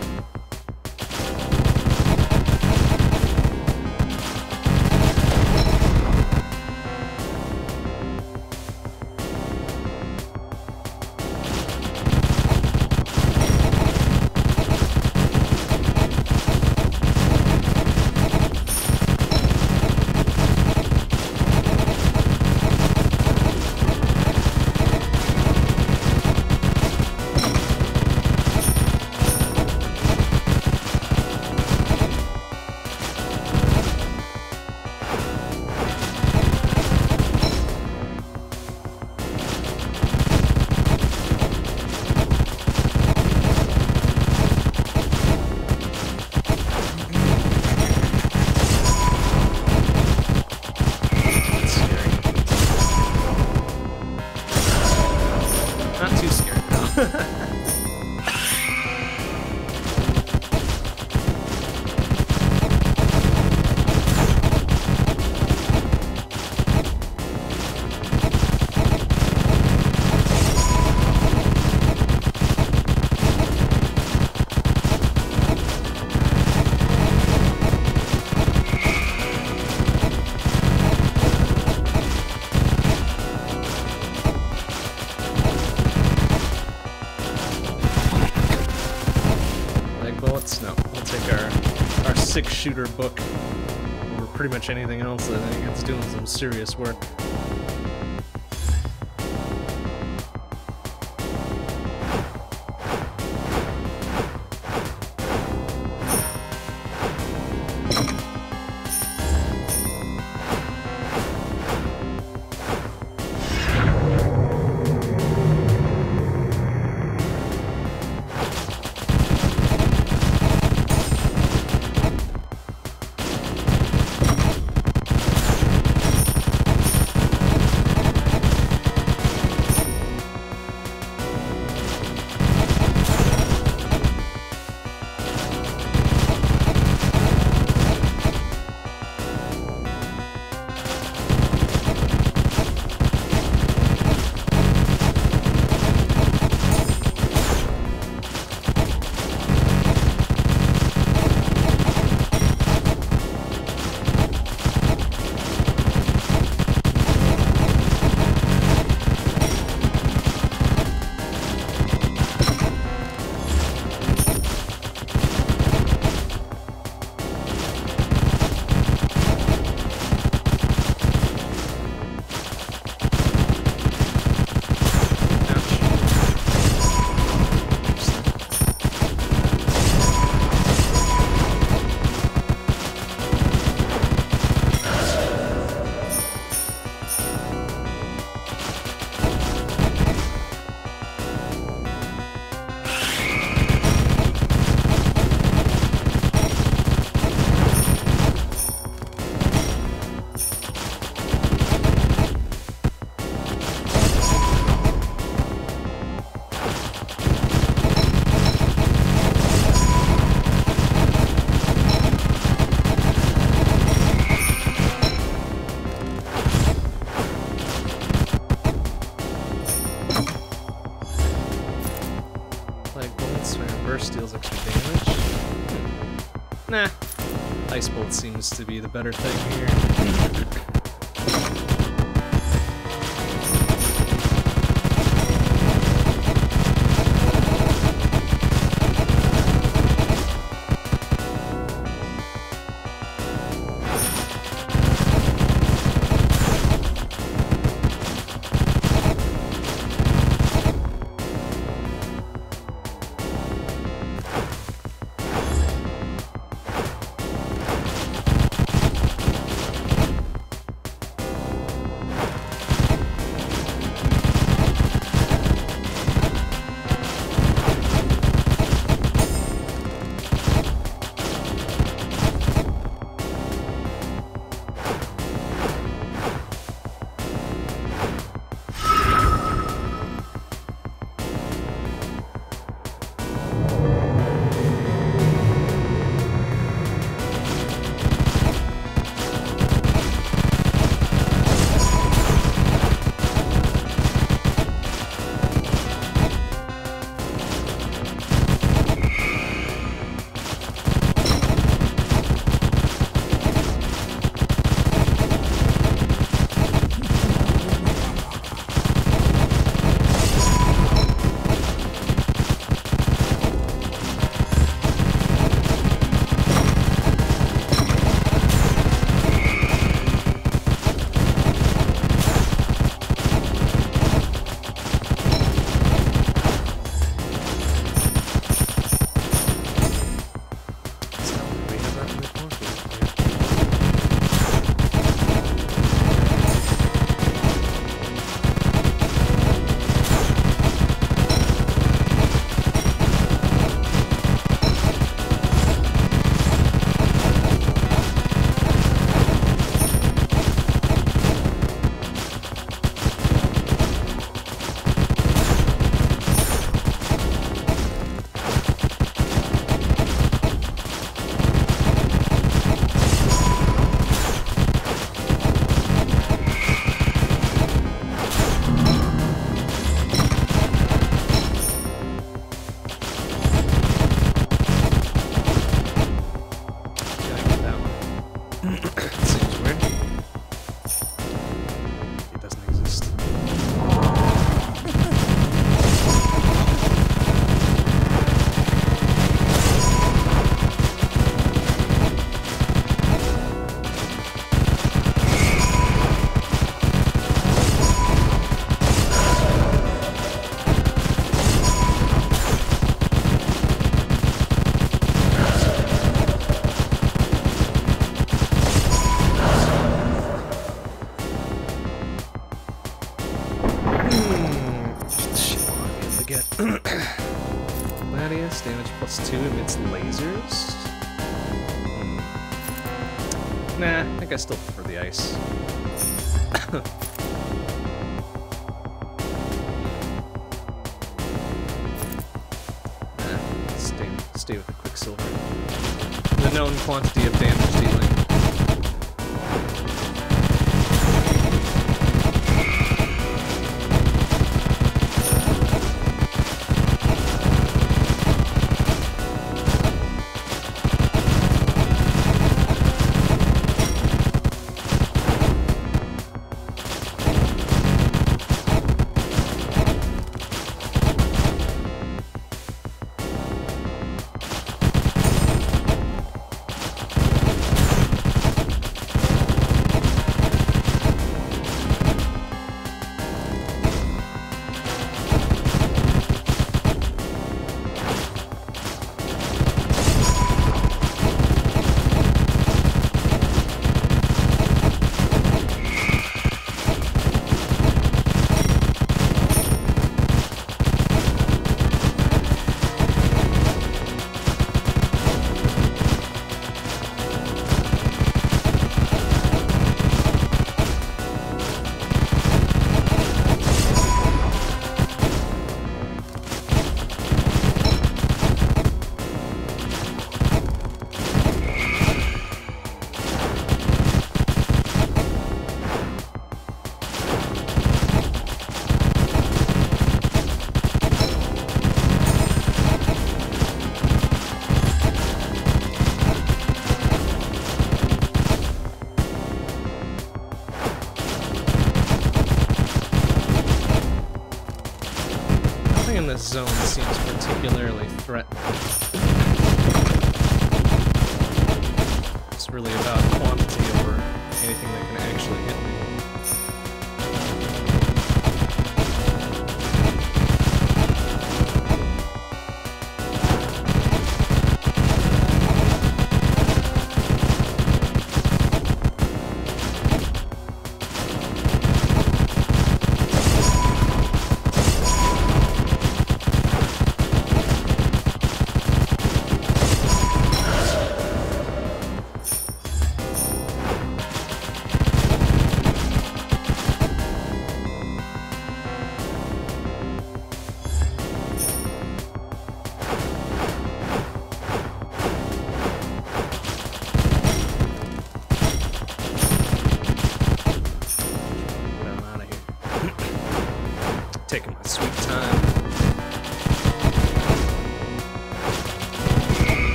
shooter book or pretty much anything else. I think it's doing some serious work. Seems to be the better thing here.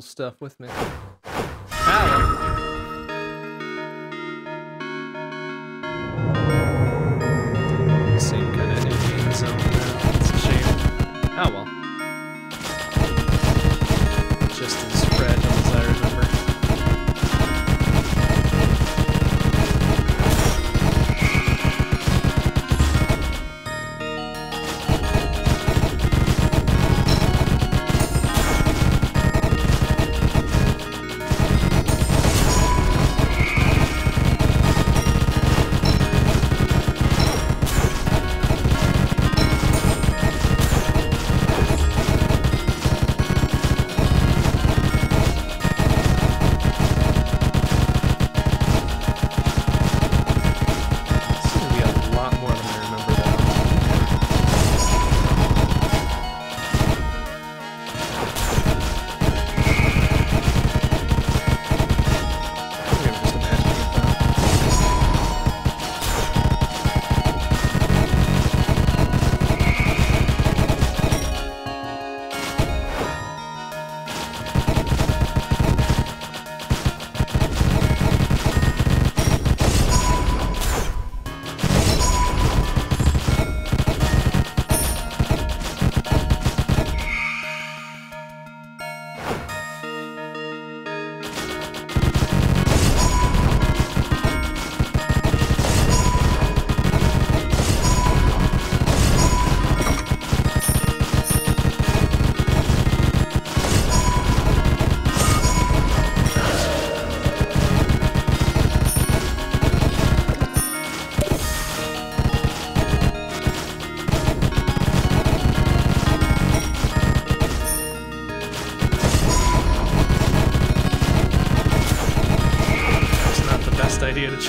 Cool stuff with me.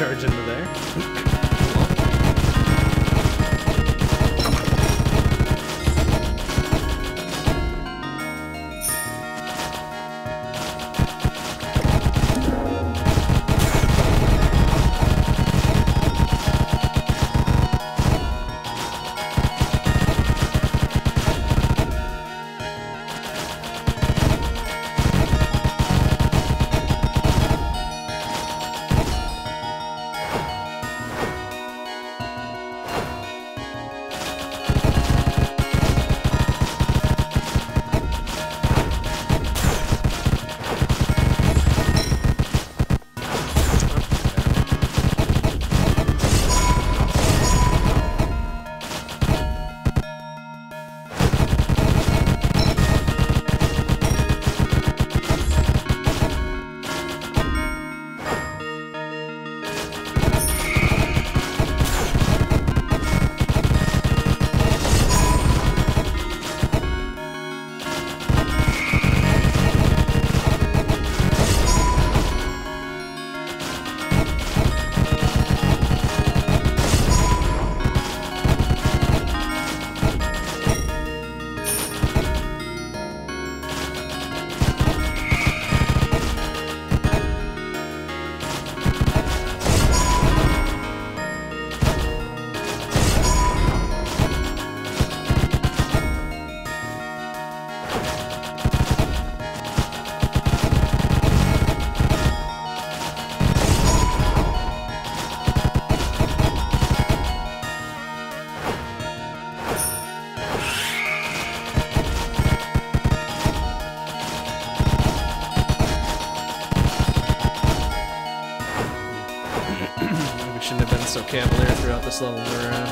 Charge this level. We're uh,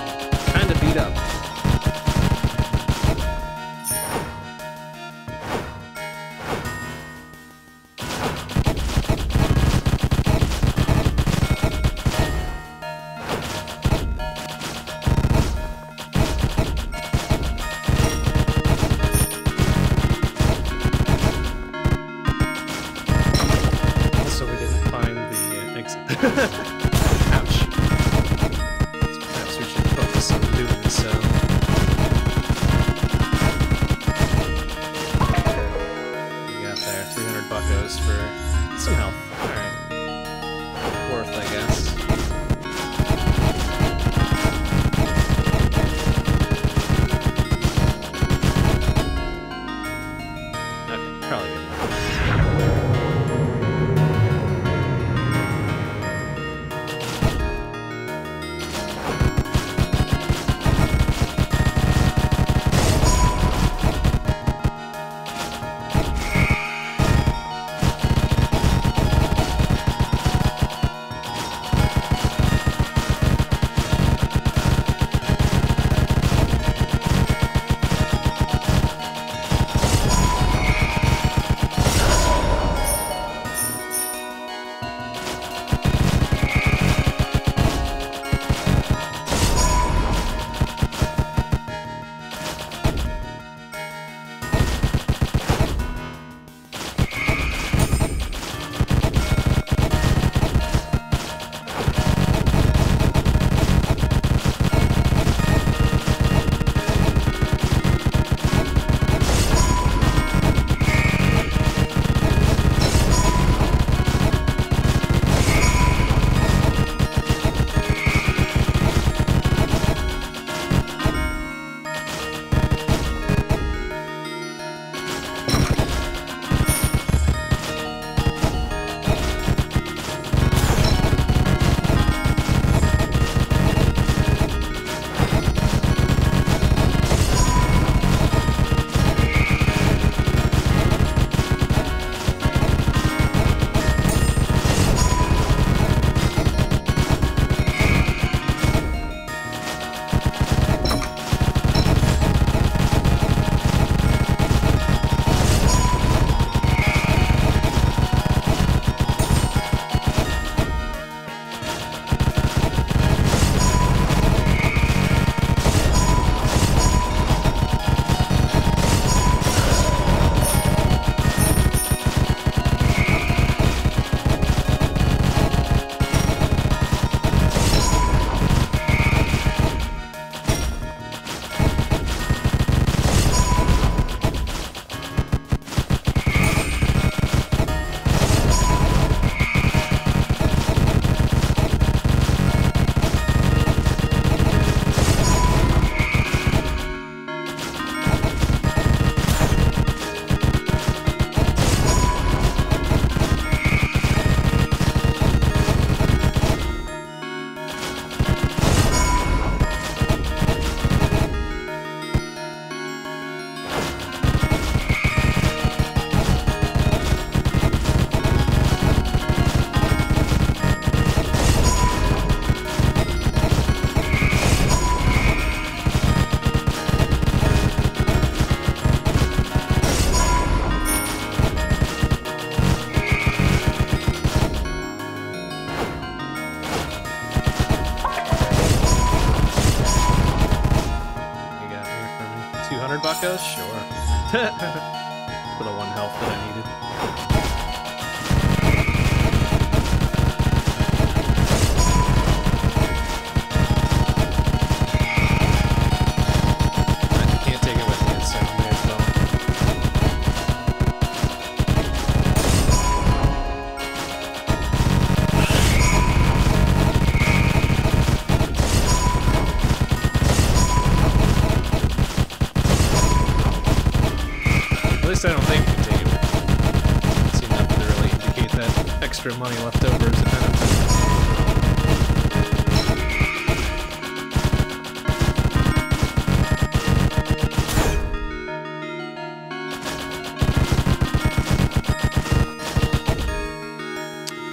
extra money left over is a benefit.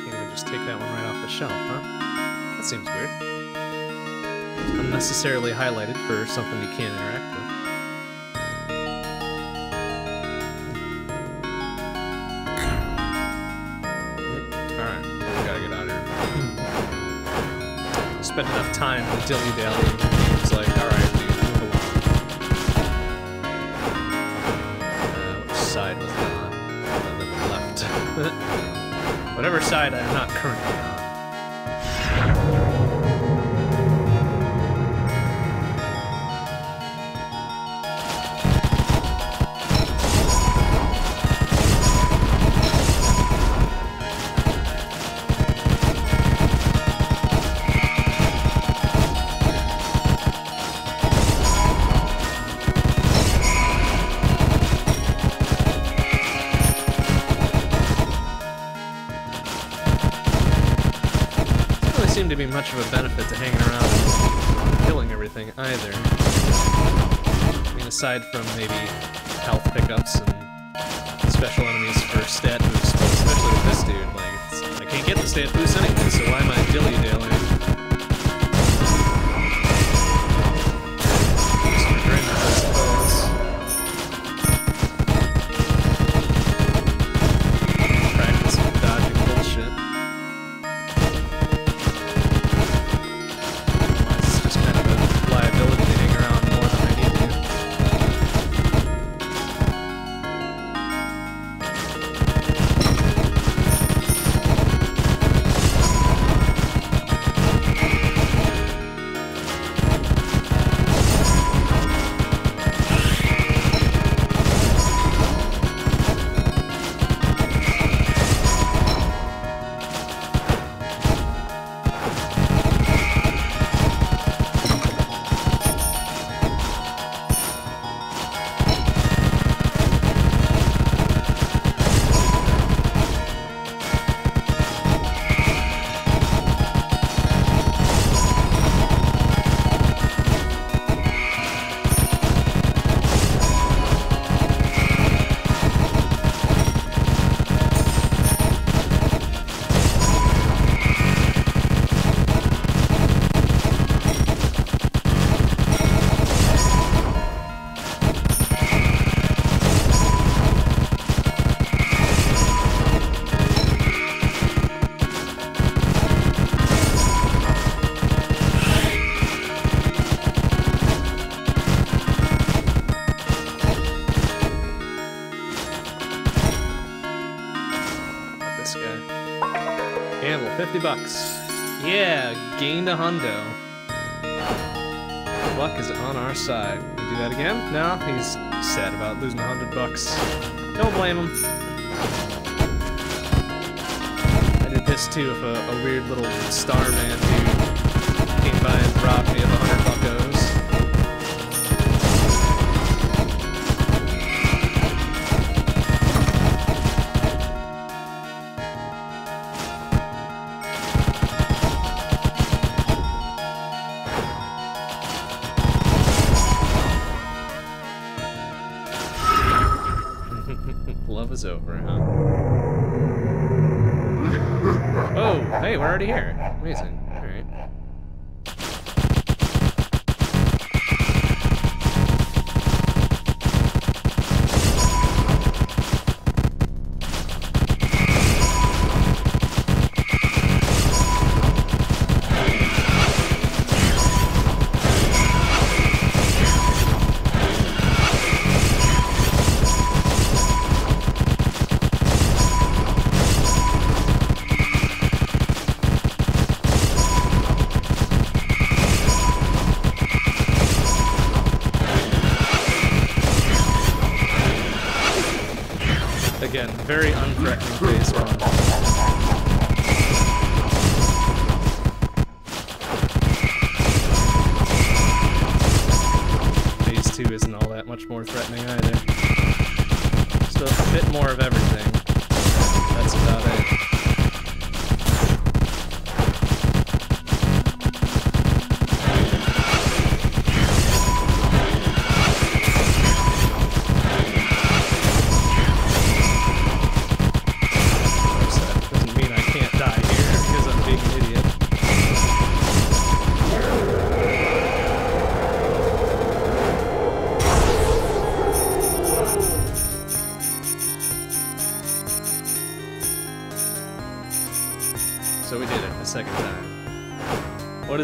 Can't just take that one right off the shelf, huh? That seems weird. Unnecessarily highlighted for something you can't interact time with dilly dallying. It's like, alright, dude, move. Uh, which side was it on? Uh, the left. Whatever side I am not currently aside from maybe health pickups bucks. Yeah, gained a hundo. Luck is on our side. Do that again? No, he's sad about losing a hundred bucks. Don't blame him. I did this too if a, a weird little starman dude came by and robbed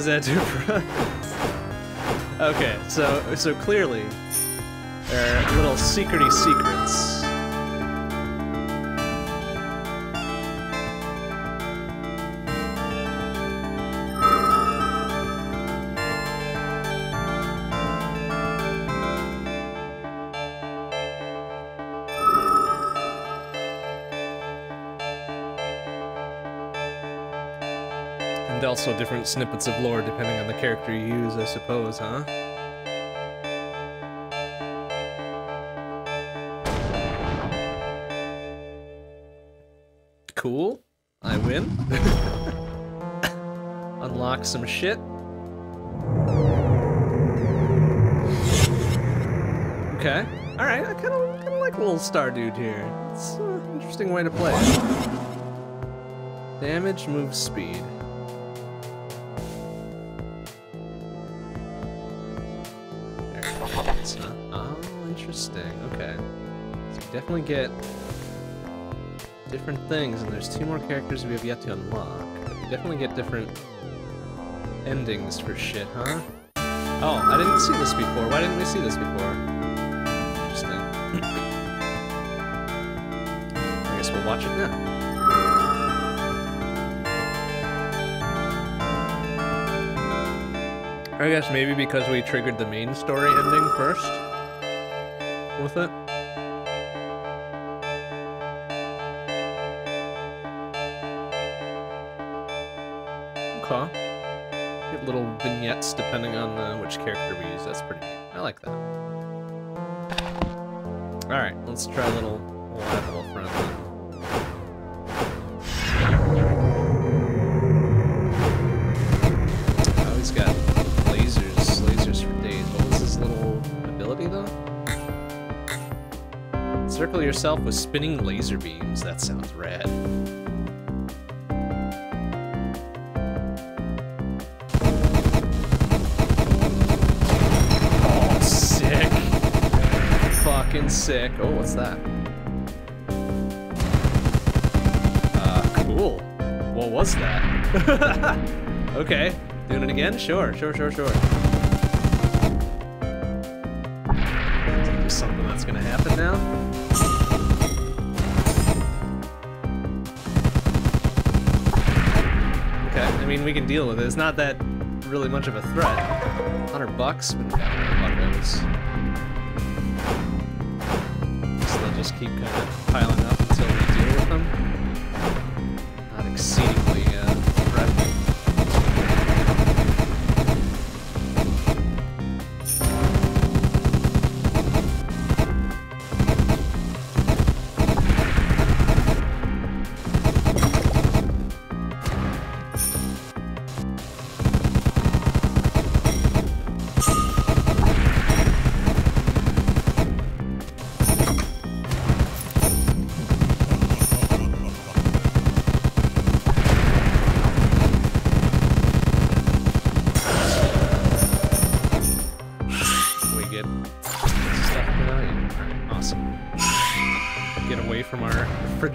us? Okay, so so clearly there are little secrety secrets. Different snippets of lore depending on the character you use, I suppose, huh? Cool. I win. Unlock some shit. Okay. Alright, I kinda, kinda like little star dude here. It's an interesting way to play. Damage, move, speed. Definitely get different things, and there's two more characters we have yet to unlock. You definitely get different endings for shit, huh? Oh, I didn't see this before. Why didn't we see this before? Interesting. I guess we'll watch it now. I guess maybe because we triggered the main story ending first with it. Depending on uh, which character we use. That's pretty neat. I like that. Alright, let's try a little friend then. Oh, he's got lasers, lasers for days. His little ability though? Circle yourself with spinning laser beams. That sounds rad. Sick. Oh, what's that? Uh, cool. What was that? okay. Doing it again? Sure, sure, sure, sure. Something that's gonna happen now? Okay, I mean, we can deal with it. It's not that really much of a threat. 100 bucks? Just keep kind of piling up until we deal with them. Not exceedingly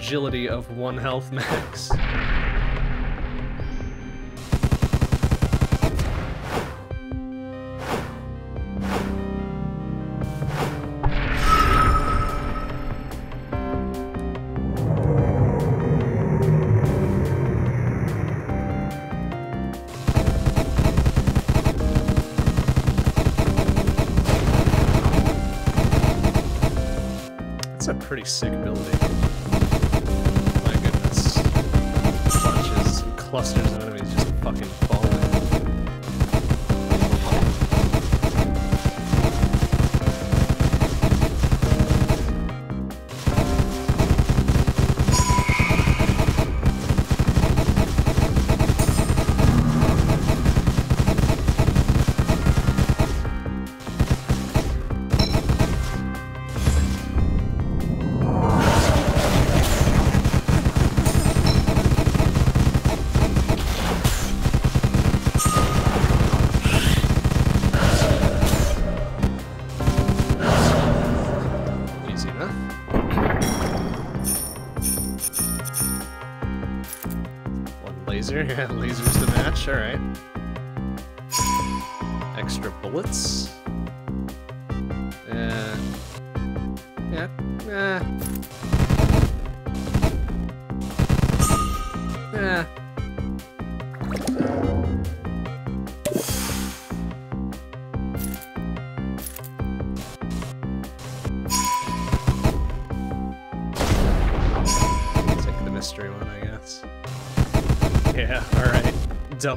fragility of one health max.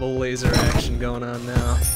Double laser action going on now.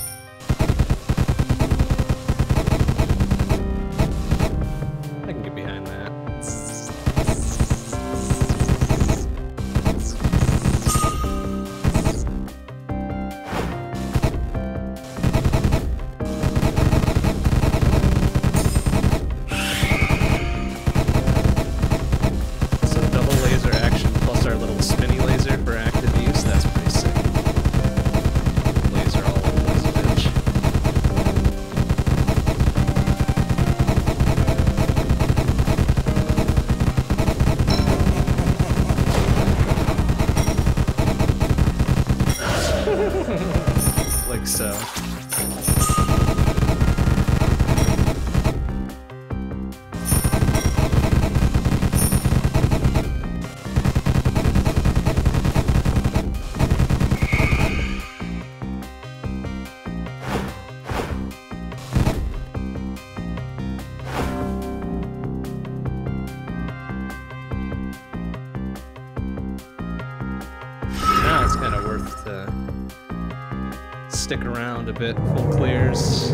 Bit, full clears,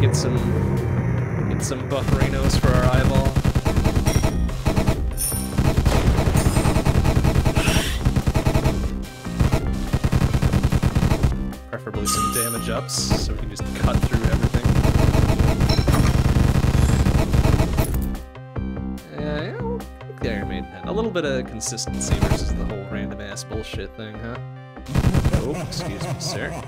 get some get some bufferinos for our eyeball. Preferably some damage ups, so we can just cut through everything. Yeah, yeah, we'll the Iron Maiden. A little bit of consistency versus the whole random ass bullshit thing, huh? Oh, excuse me, sir.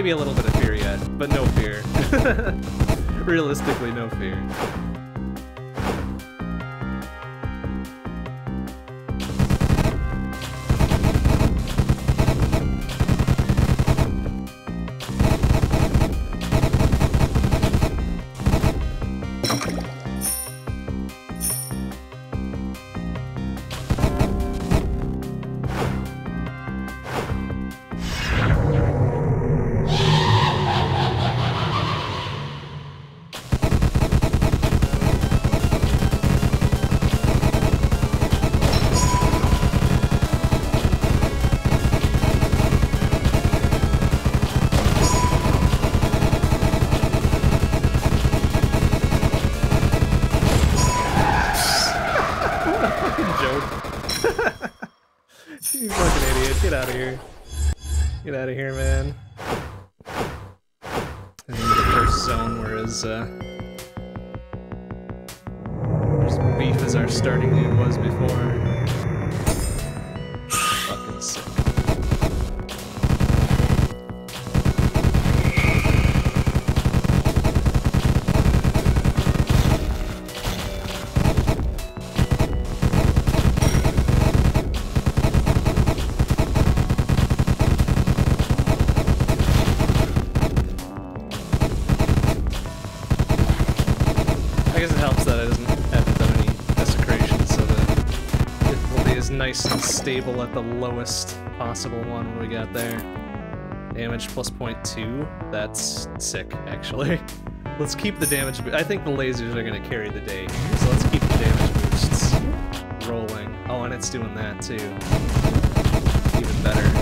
Maybe a little bit of fear yet, but no fear. Realistically, no fear. Stable at the lowest possible one we got there. Damage plus 0.2. That's sick, actually. Let's keep the damage. I think the lasers are gonna carry the day, so let's keep the damage boosts rolling. Oh, and it's doing that too. Even better,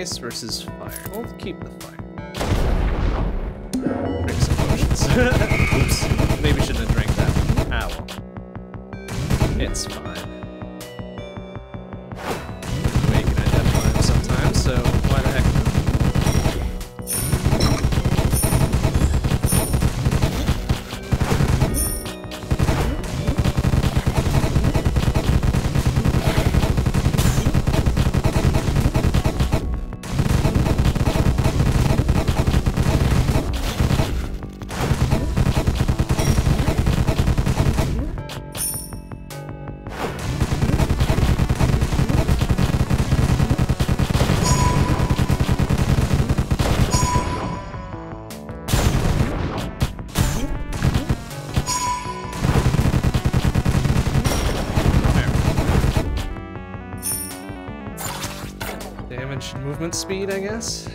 ice versus fire. We'll keep the fire. movement speed, I guess.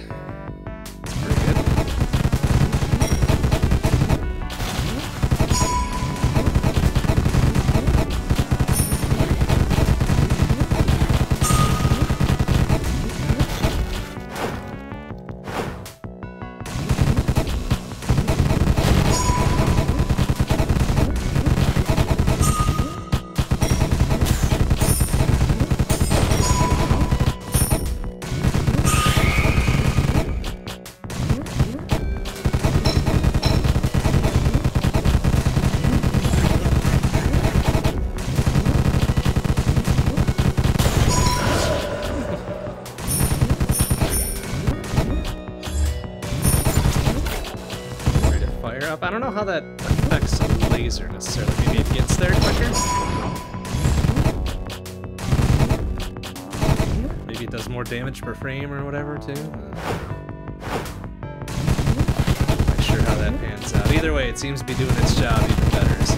per frame or whatever, too? Uh, mm-hmm. Not sure how that pans out. Either way, it seems to be doing its job even better, so.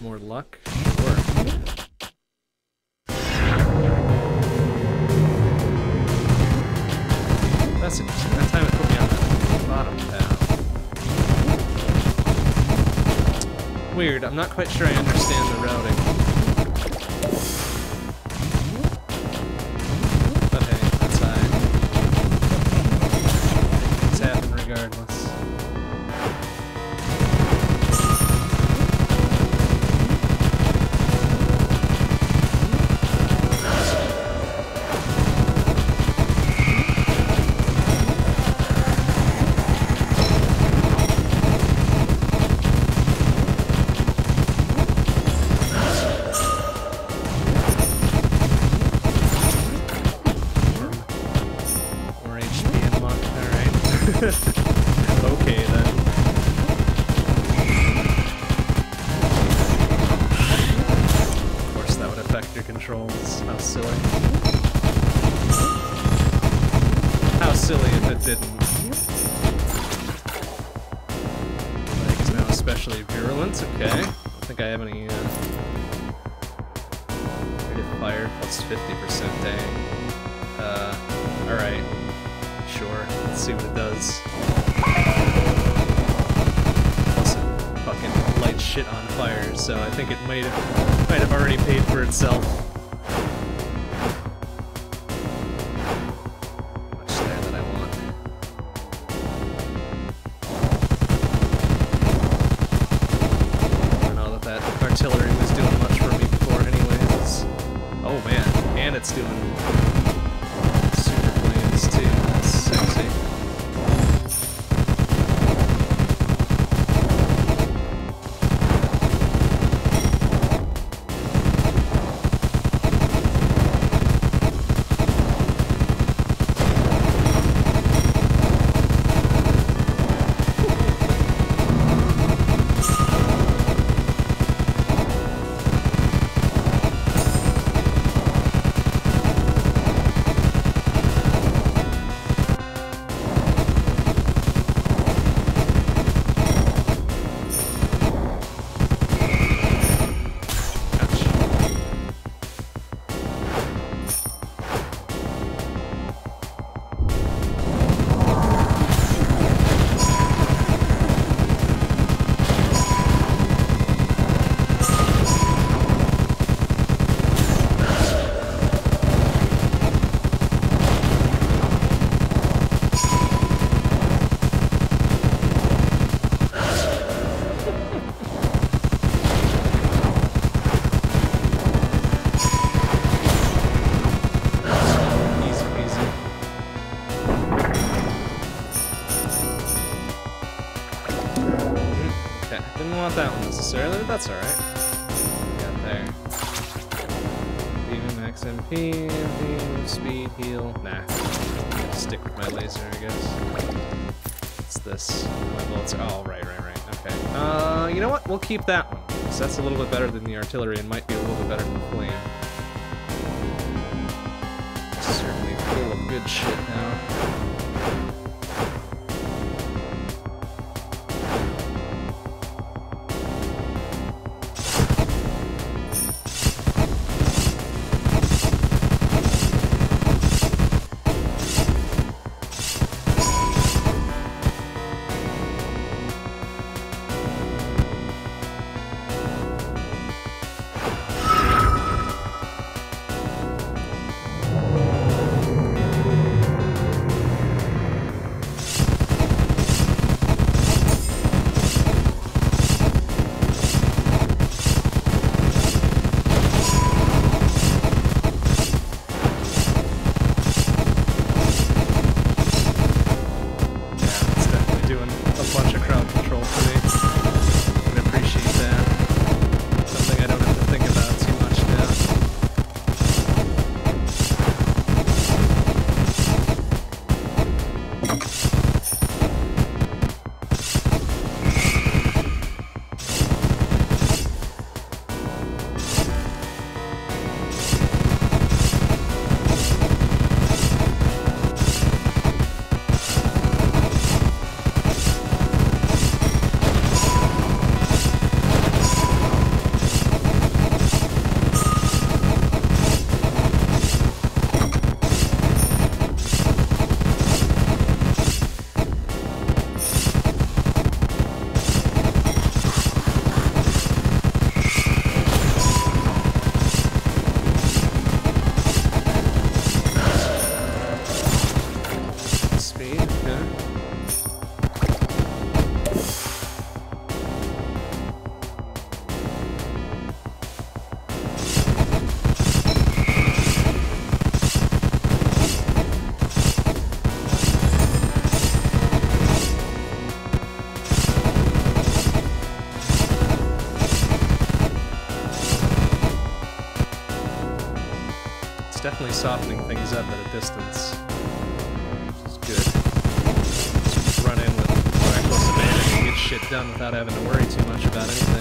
more luck That's interesting. That time it put me on the bottom. Weird. I'm not quite sure I understand the that's alright. Got there. Beam max MP, beam, speed, heal. Nah. Stick with my laser, I guess. What's this? My bullets are. Oh, right, right, right. Okay. Uh, you know what? We'll keep that one. Because that's a little bit better than the artillery and might be a little bit better than the flame. Certainly full of good shit now. Definitely softening things up at a distance, which is good. Just run in with reckless abandon and get shit done without having to worry too much about anything.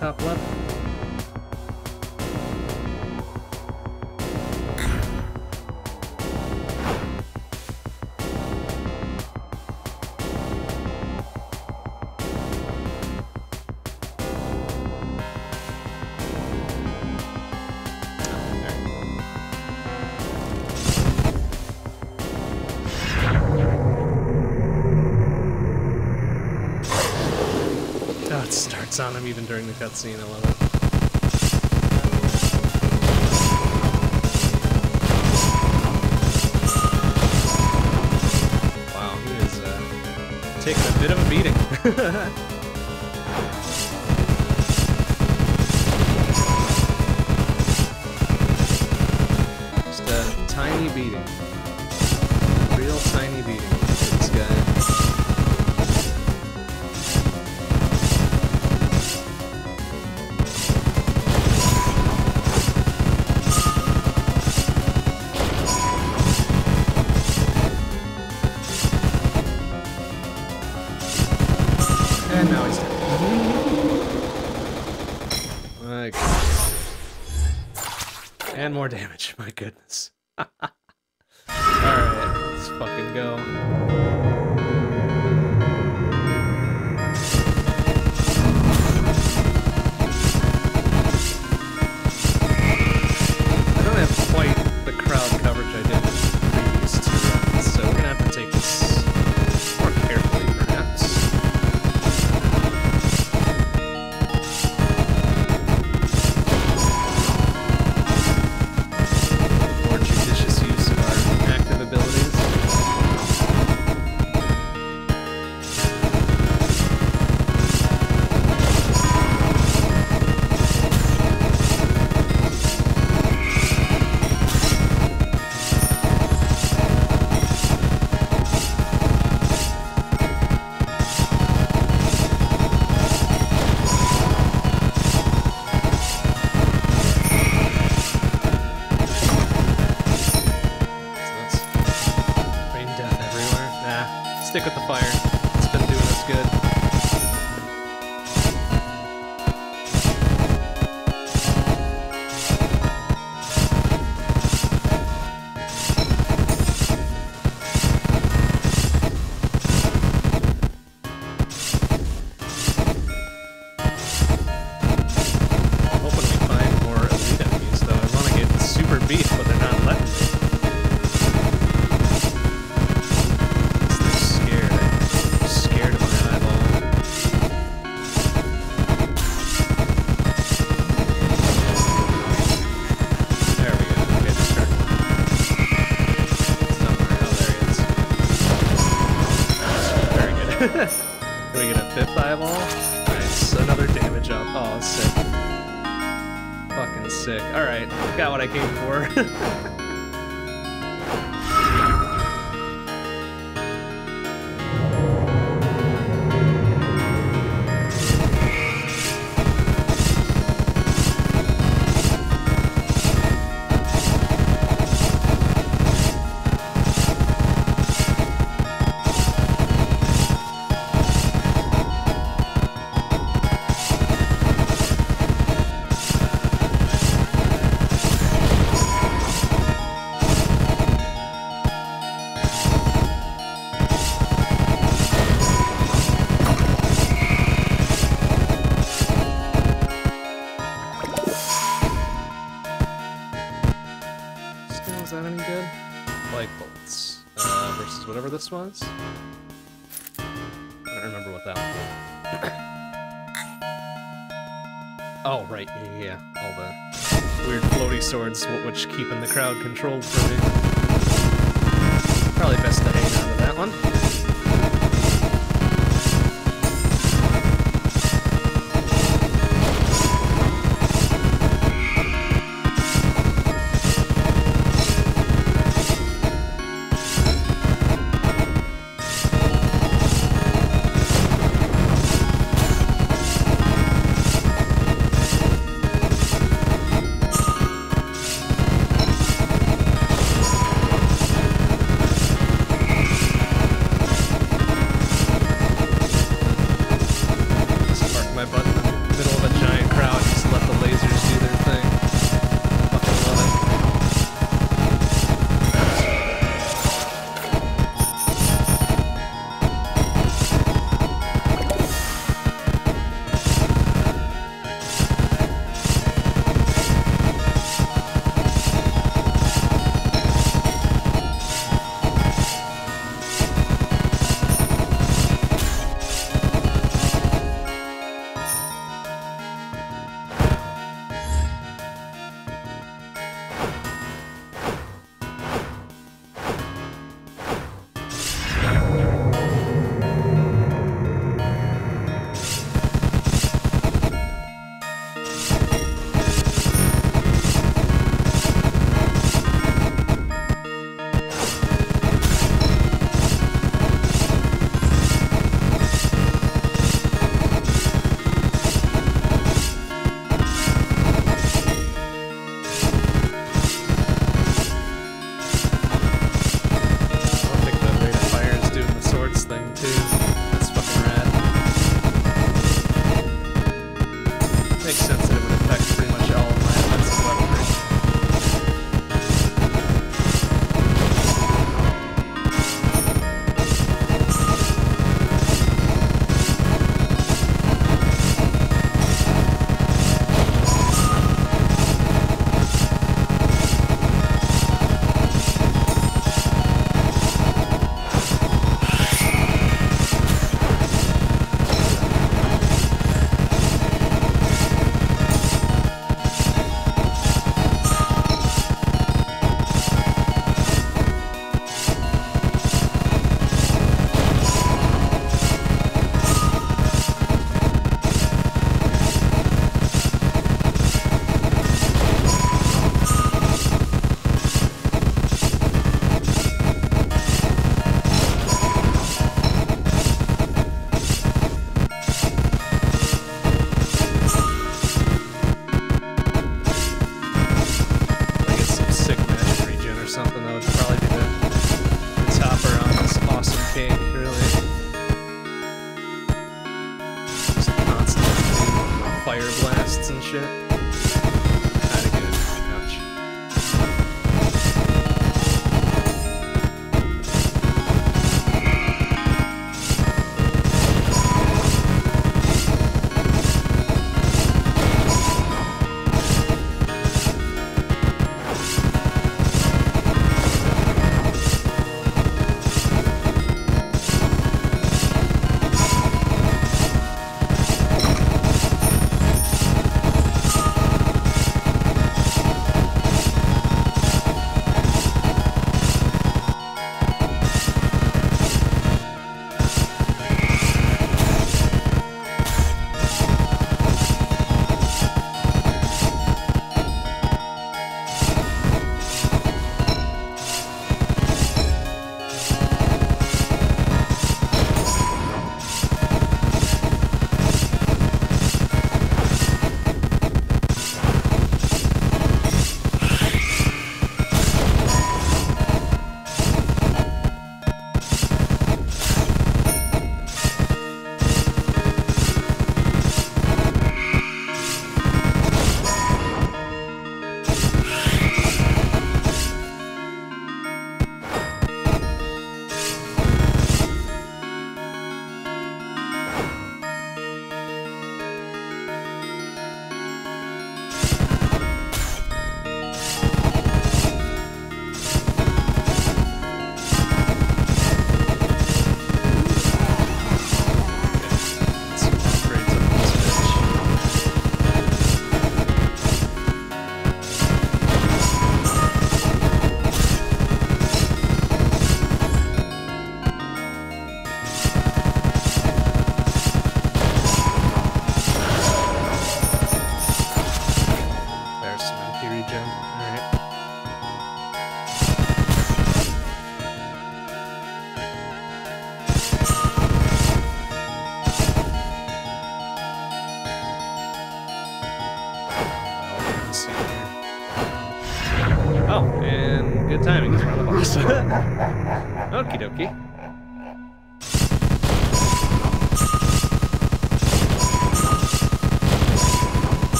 WhatsApp lá. on him even during the cutscene. I love it. Wow, he is uh, taking a bit of a beating. this was. I don't remember what that was. oh, right, yeah, yeah, yeah. All the weird floaty swords, which keeping the crowd controlled for me. Probably best to hang on to that one.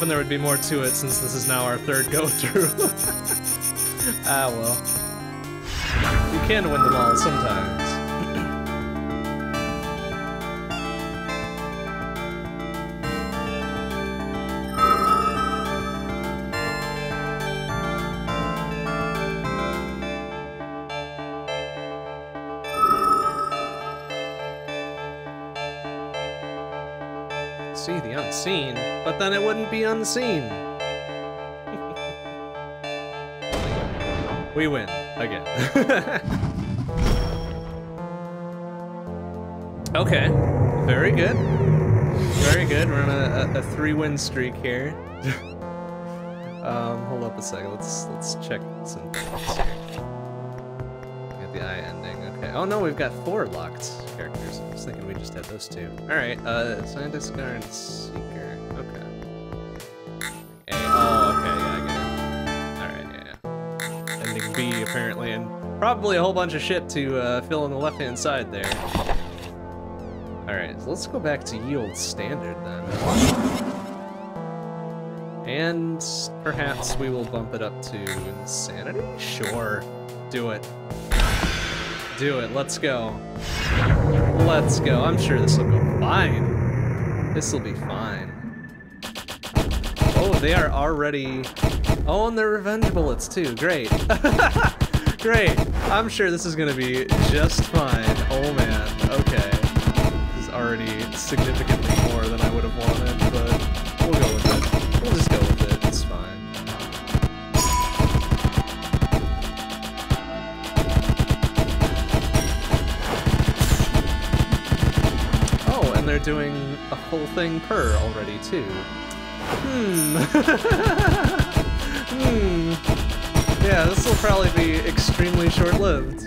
Hoping there would be more to it since this is now our third go through. ah, well. You can win them all sometimes. See the unseen, but then it wouldn't be unseen. We win. Again. okay. Very good. Very good. We're on a, a, a three-win streak here. um, hold up a second. Let's let's check some. Get the eye ending. Okay. Oh no, we've got four locked characters. I was thinking we just had those two. All right. Uh, scientist, guard, probably a whole bunch of shit to uh, fill in the left-hand side there. Alright, so let's go back to yield standard then. And perhaps we will bump it up to insanity? Sure. Do it. Do it. Let's go. Let's go. I'm sure this will go fine. This will be fine. Oh, they are already Oh, and they're revenge bullets too. Great. Great. I'm sure this is gonna be just fine. Oh man. Okay. This is already significantly more than I would have wanted, but we'll go with it. We'll just go with it. It's fine. Oh, and they're doing a whole thing per already too. Hmm. Hmm. Yeah, this will probably be extremely short-lived.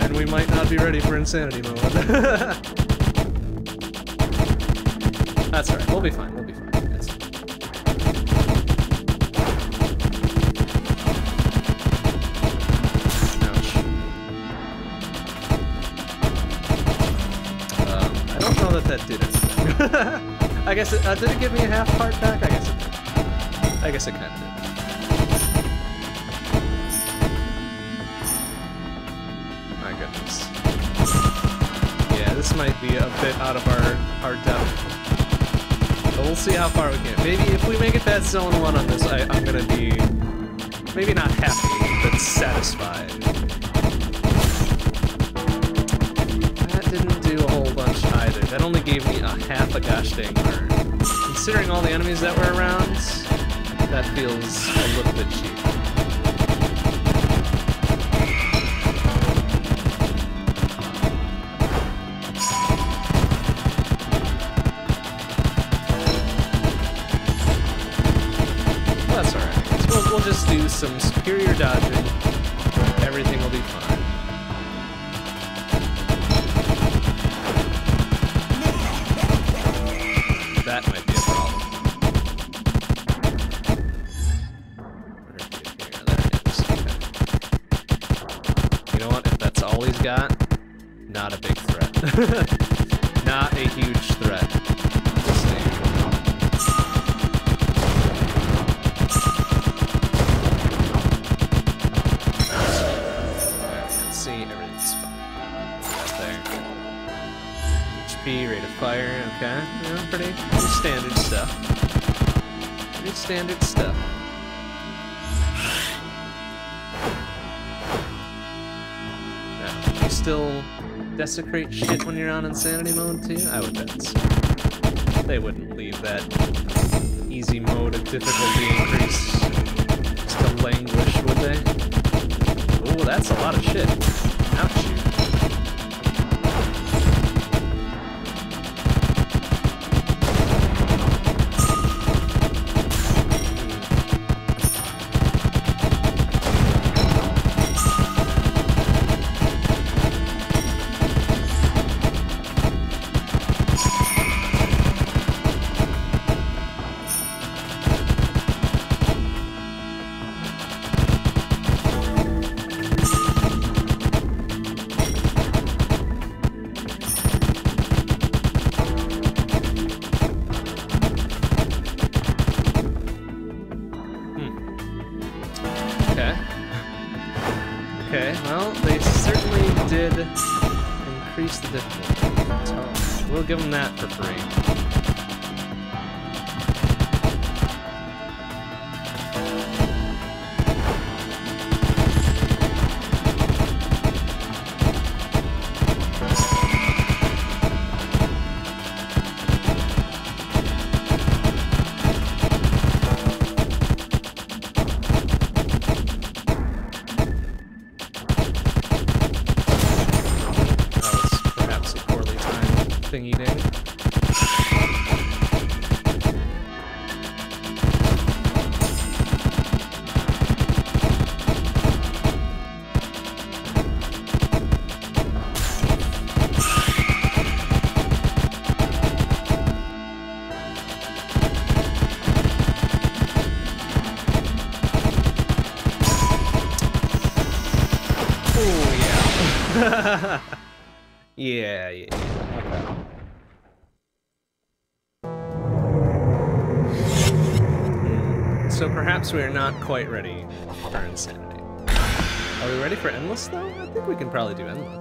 And we might not be ready for insanity mode. That's alright, we'll be fine, we'll be fine. Um, I don't know that that did anything. I guess it, uh, did it give me a half heart back? I guess it did. I guess it kind of did. Be a bit out of our, our depth. But we'll see how far we get. Maybe if we make it past zone 1 on this, I, I'm gonna be... Maybe not happy, but satisfied. That didn't do a whole bunch either. That only gave me a half a gosh dang burn. Considering all the enemies that were around, that feels a little bit cheap. Dodging. desecrate shit when you're on insanity mode too? I would bet. They wouldn't leave that easy mode of difficulty increase to languish, would they? Oh, that's a lot of shit. give them that. yeah, yeah, yeah. Okay. So perhaps we are not quite ready for Insanity. Are we ready for Endless, though? I think we can probably do Endless.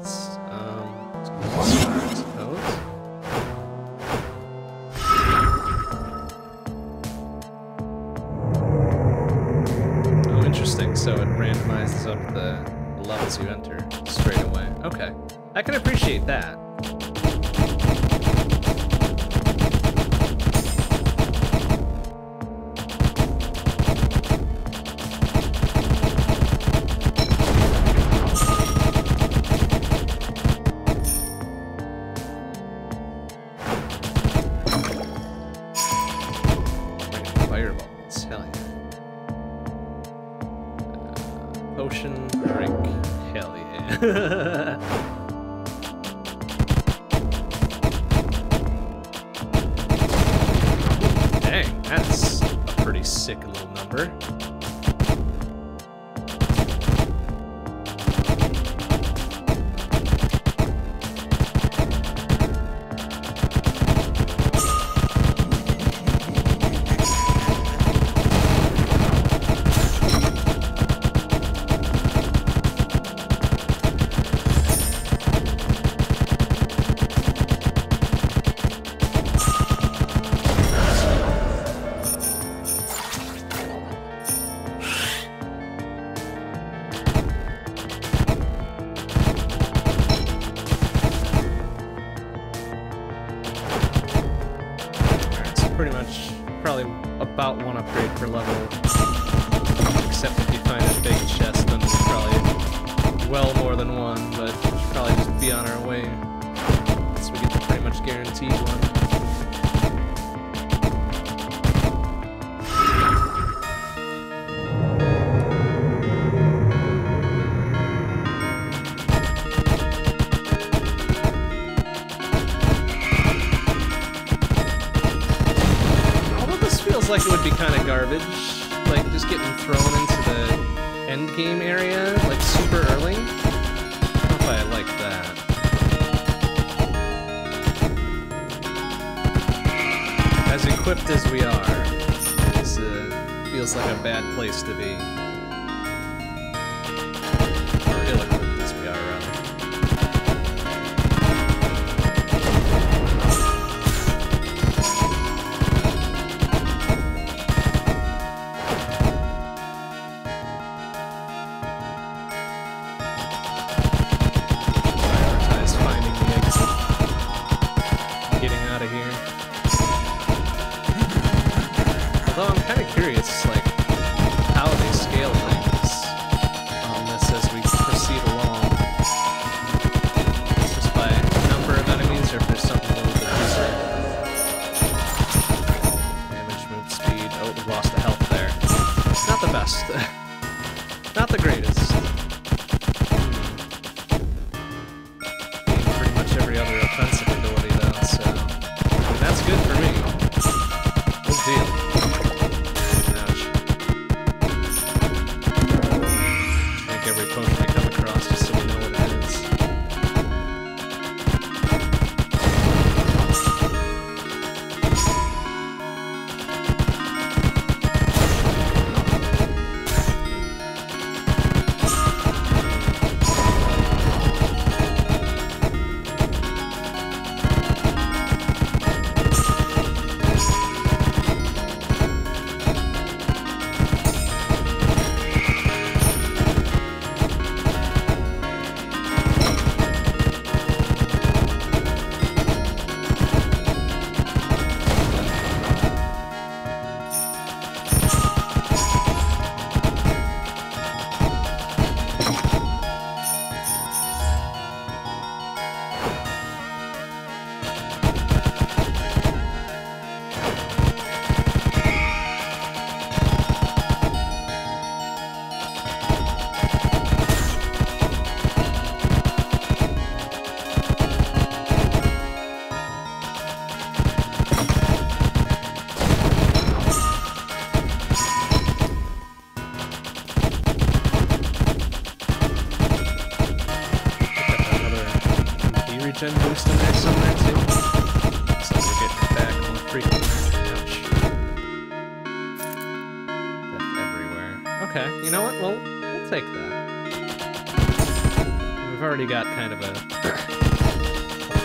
already got kind of a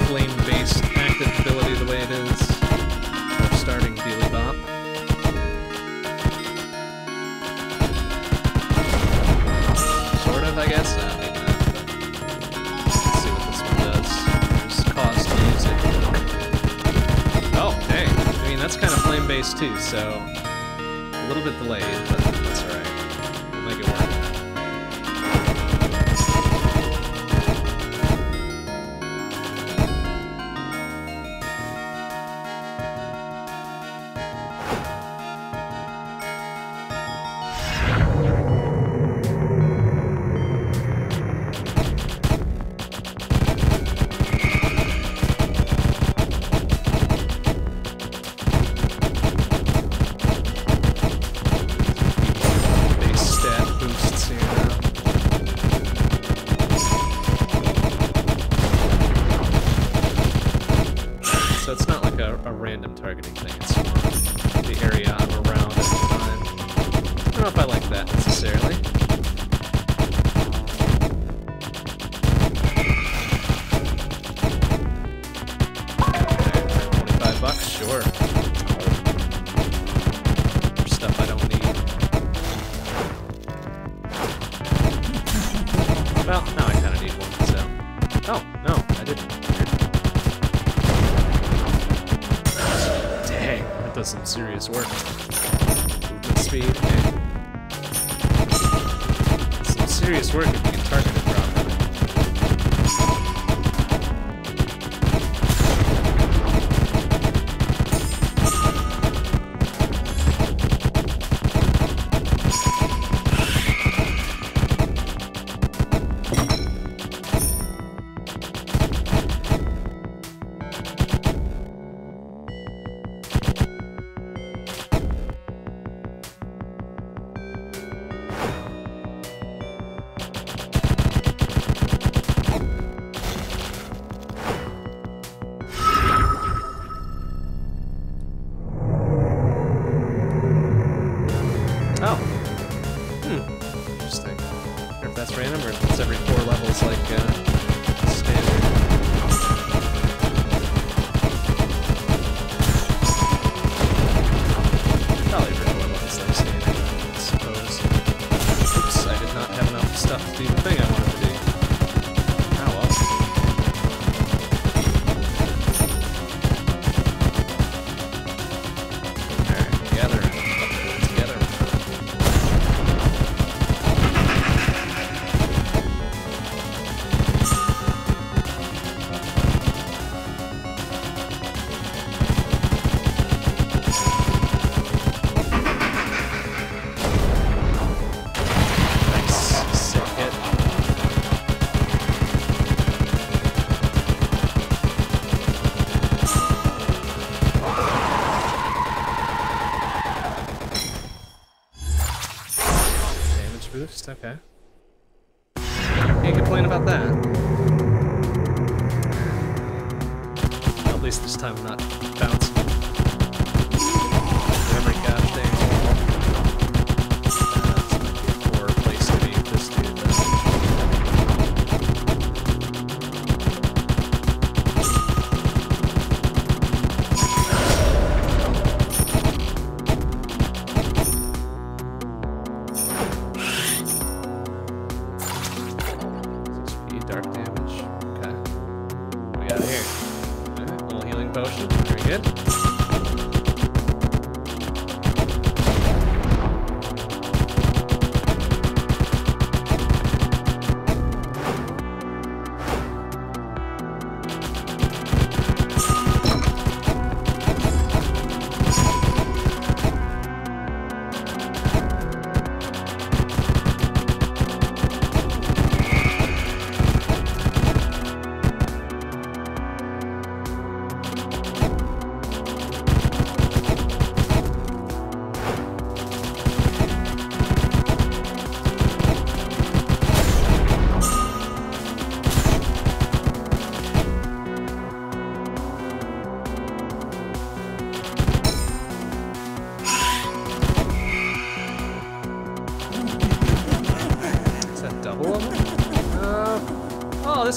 flame-based active ability the way it is. We're starting Dealybop. Sort of, I guess. No. Uh, let's see what this one does. There's cost music. Oh, hey. I mean, that's kind of flame-based too, so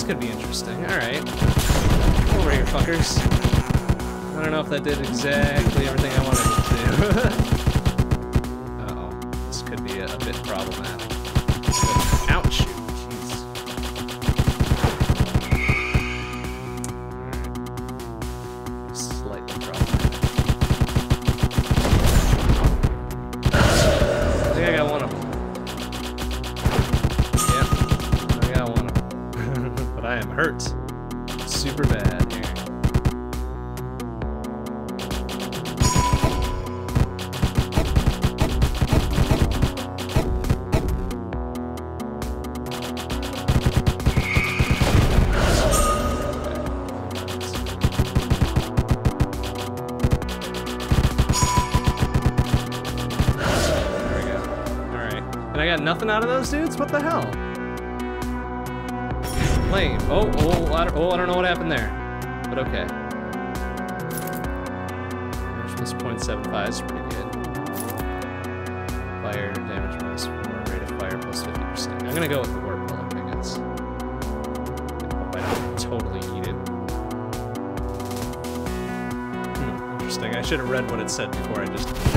could be interesting. Alright. Over here, fuckers. I don't know if that did exactly everything nothing out of those dudes? What the hell? Lame. Oh, oh, I don't, oh, I don't know what happened there. But okay. This 0.75 is pretty good. Fire, damage minus 4, rate of fire plus 50%. I'm gonna go with the warp bullet, I guess. I don't totally eat it. Hmm, interesting. I should have read what it said before I just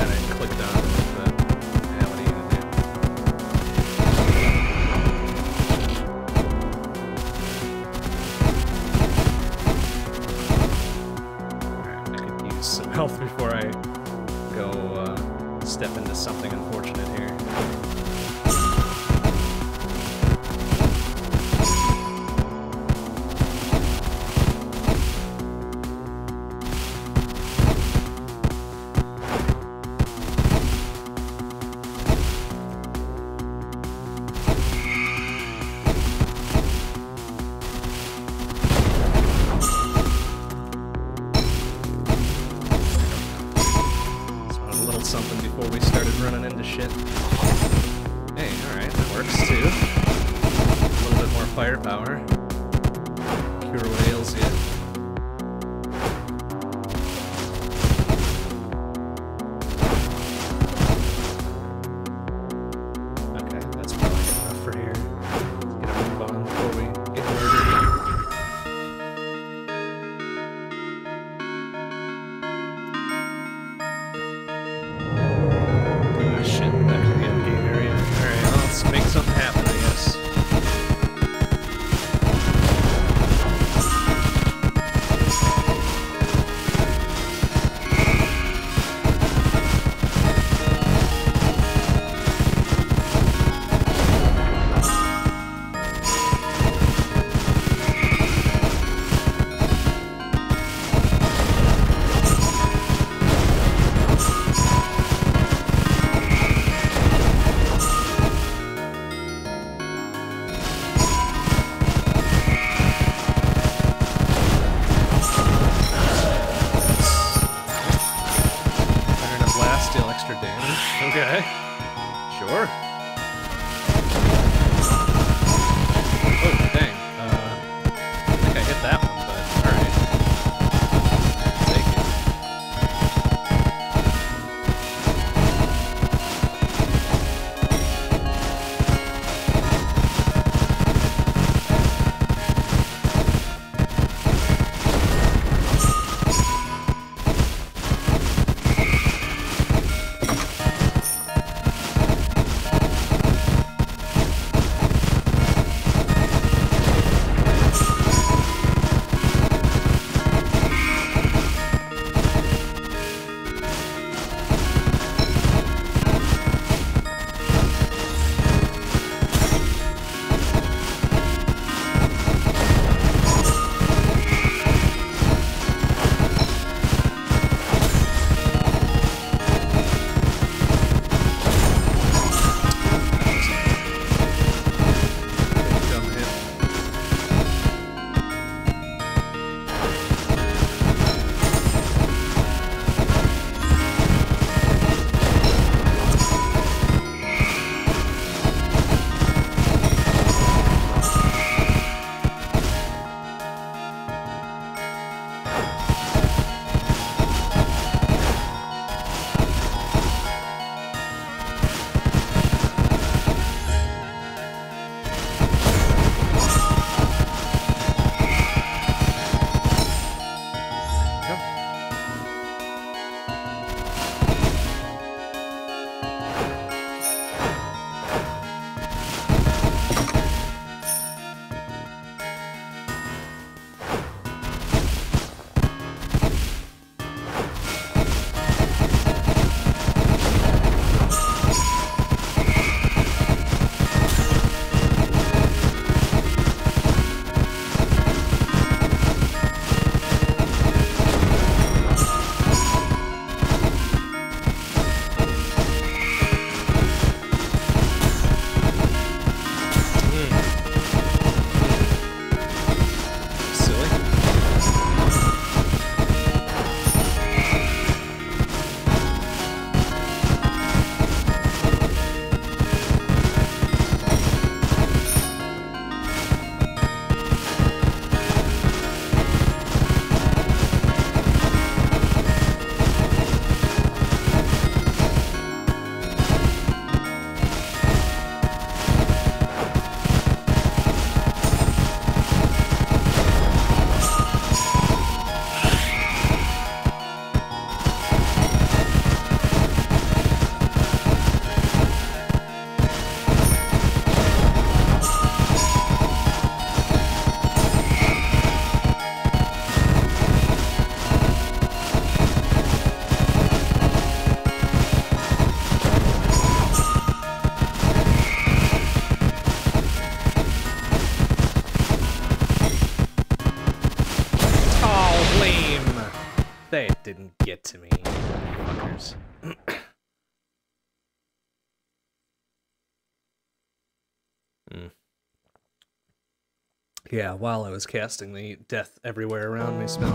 Yeah, while I was casting the death everywhere around me spell.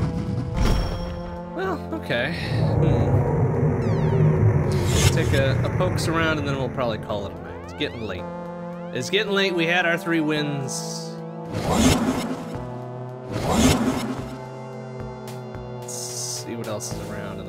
Well, okay. Hmm. Take a, a pokes around and then we'll probably call it a night. It's getting late. It's getting late. We had our three wins. Let's see what else is around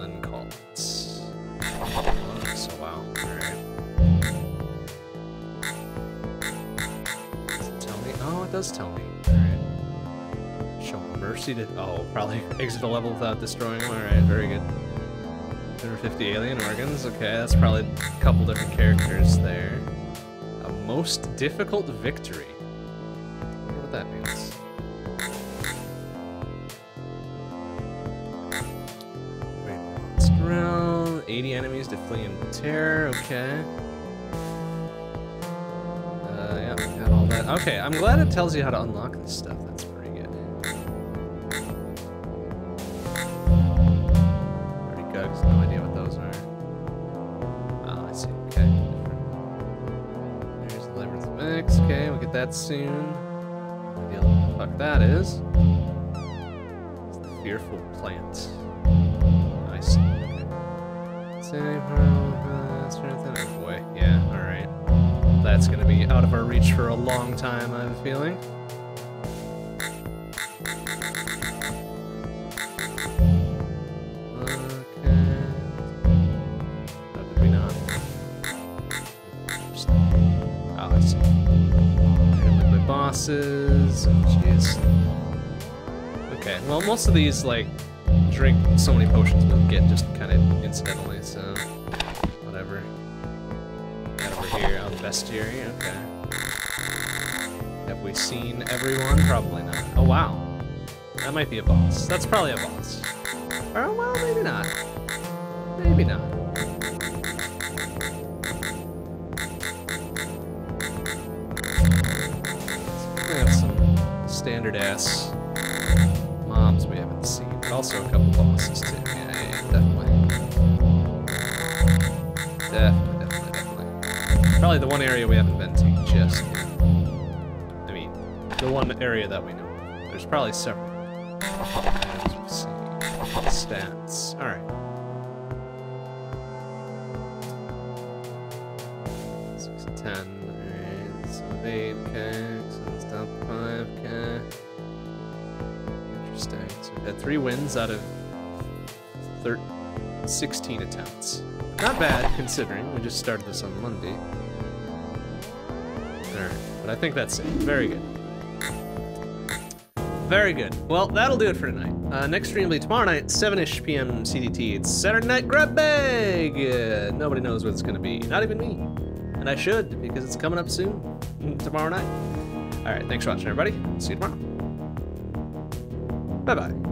Oh, probably exit the level without destroying them. Alright, very good. 250 alien organs. Okay, that's probably a couple different characters there. A most difficult victory. What that means. Wait, around. 80 enemies to flee in terror. Okay. Uh, yeah, got all that. Okay, I'm glad it tells you how to unlock this stuff. That's that soon. The fuck that is. It's the Fearful Plant. Oh boy. Yeah, alright. That's gonna be out of our reach for a long time, I have a feeling. Most of these, like, drink so many potions we'll get just kind of incidentally, so whatever. Over here on the bestiary, okay. Have we seen everyone? Probably not. Oh, wow. That might be a boss. That's probably a boss. Or, well, maybe not. Maybe not. Standard ass just. I mean, the one area that we know. There's probably several. Stats. Alright. Three wins out of thir 16 attempts. Not bad, considering we just started this on Monday. But I think that's it. Very good. Very good. Well, that'll do it for tonight. Uh, next stream will be tomorrow night, 7ish p.m. CDT. It's Saturday Night Grab Bag! Uh, nobody knows what it's going to be. Not even me. And I should, because it's coming up soon. Tomorrow night. Alright, thanks for watching, everybody. See you tomorrow. Bye-bye.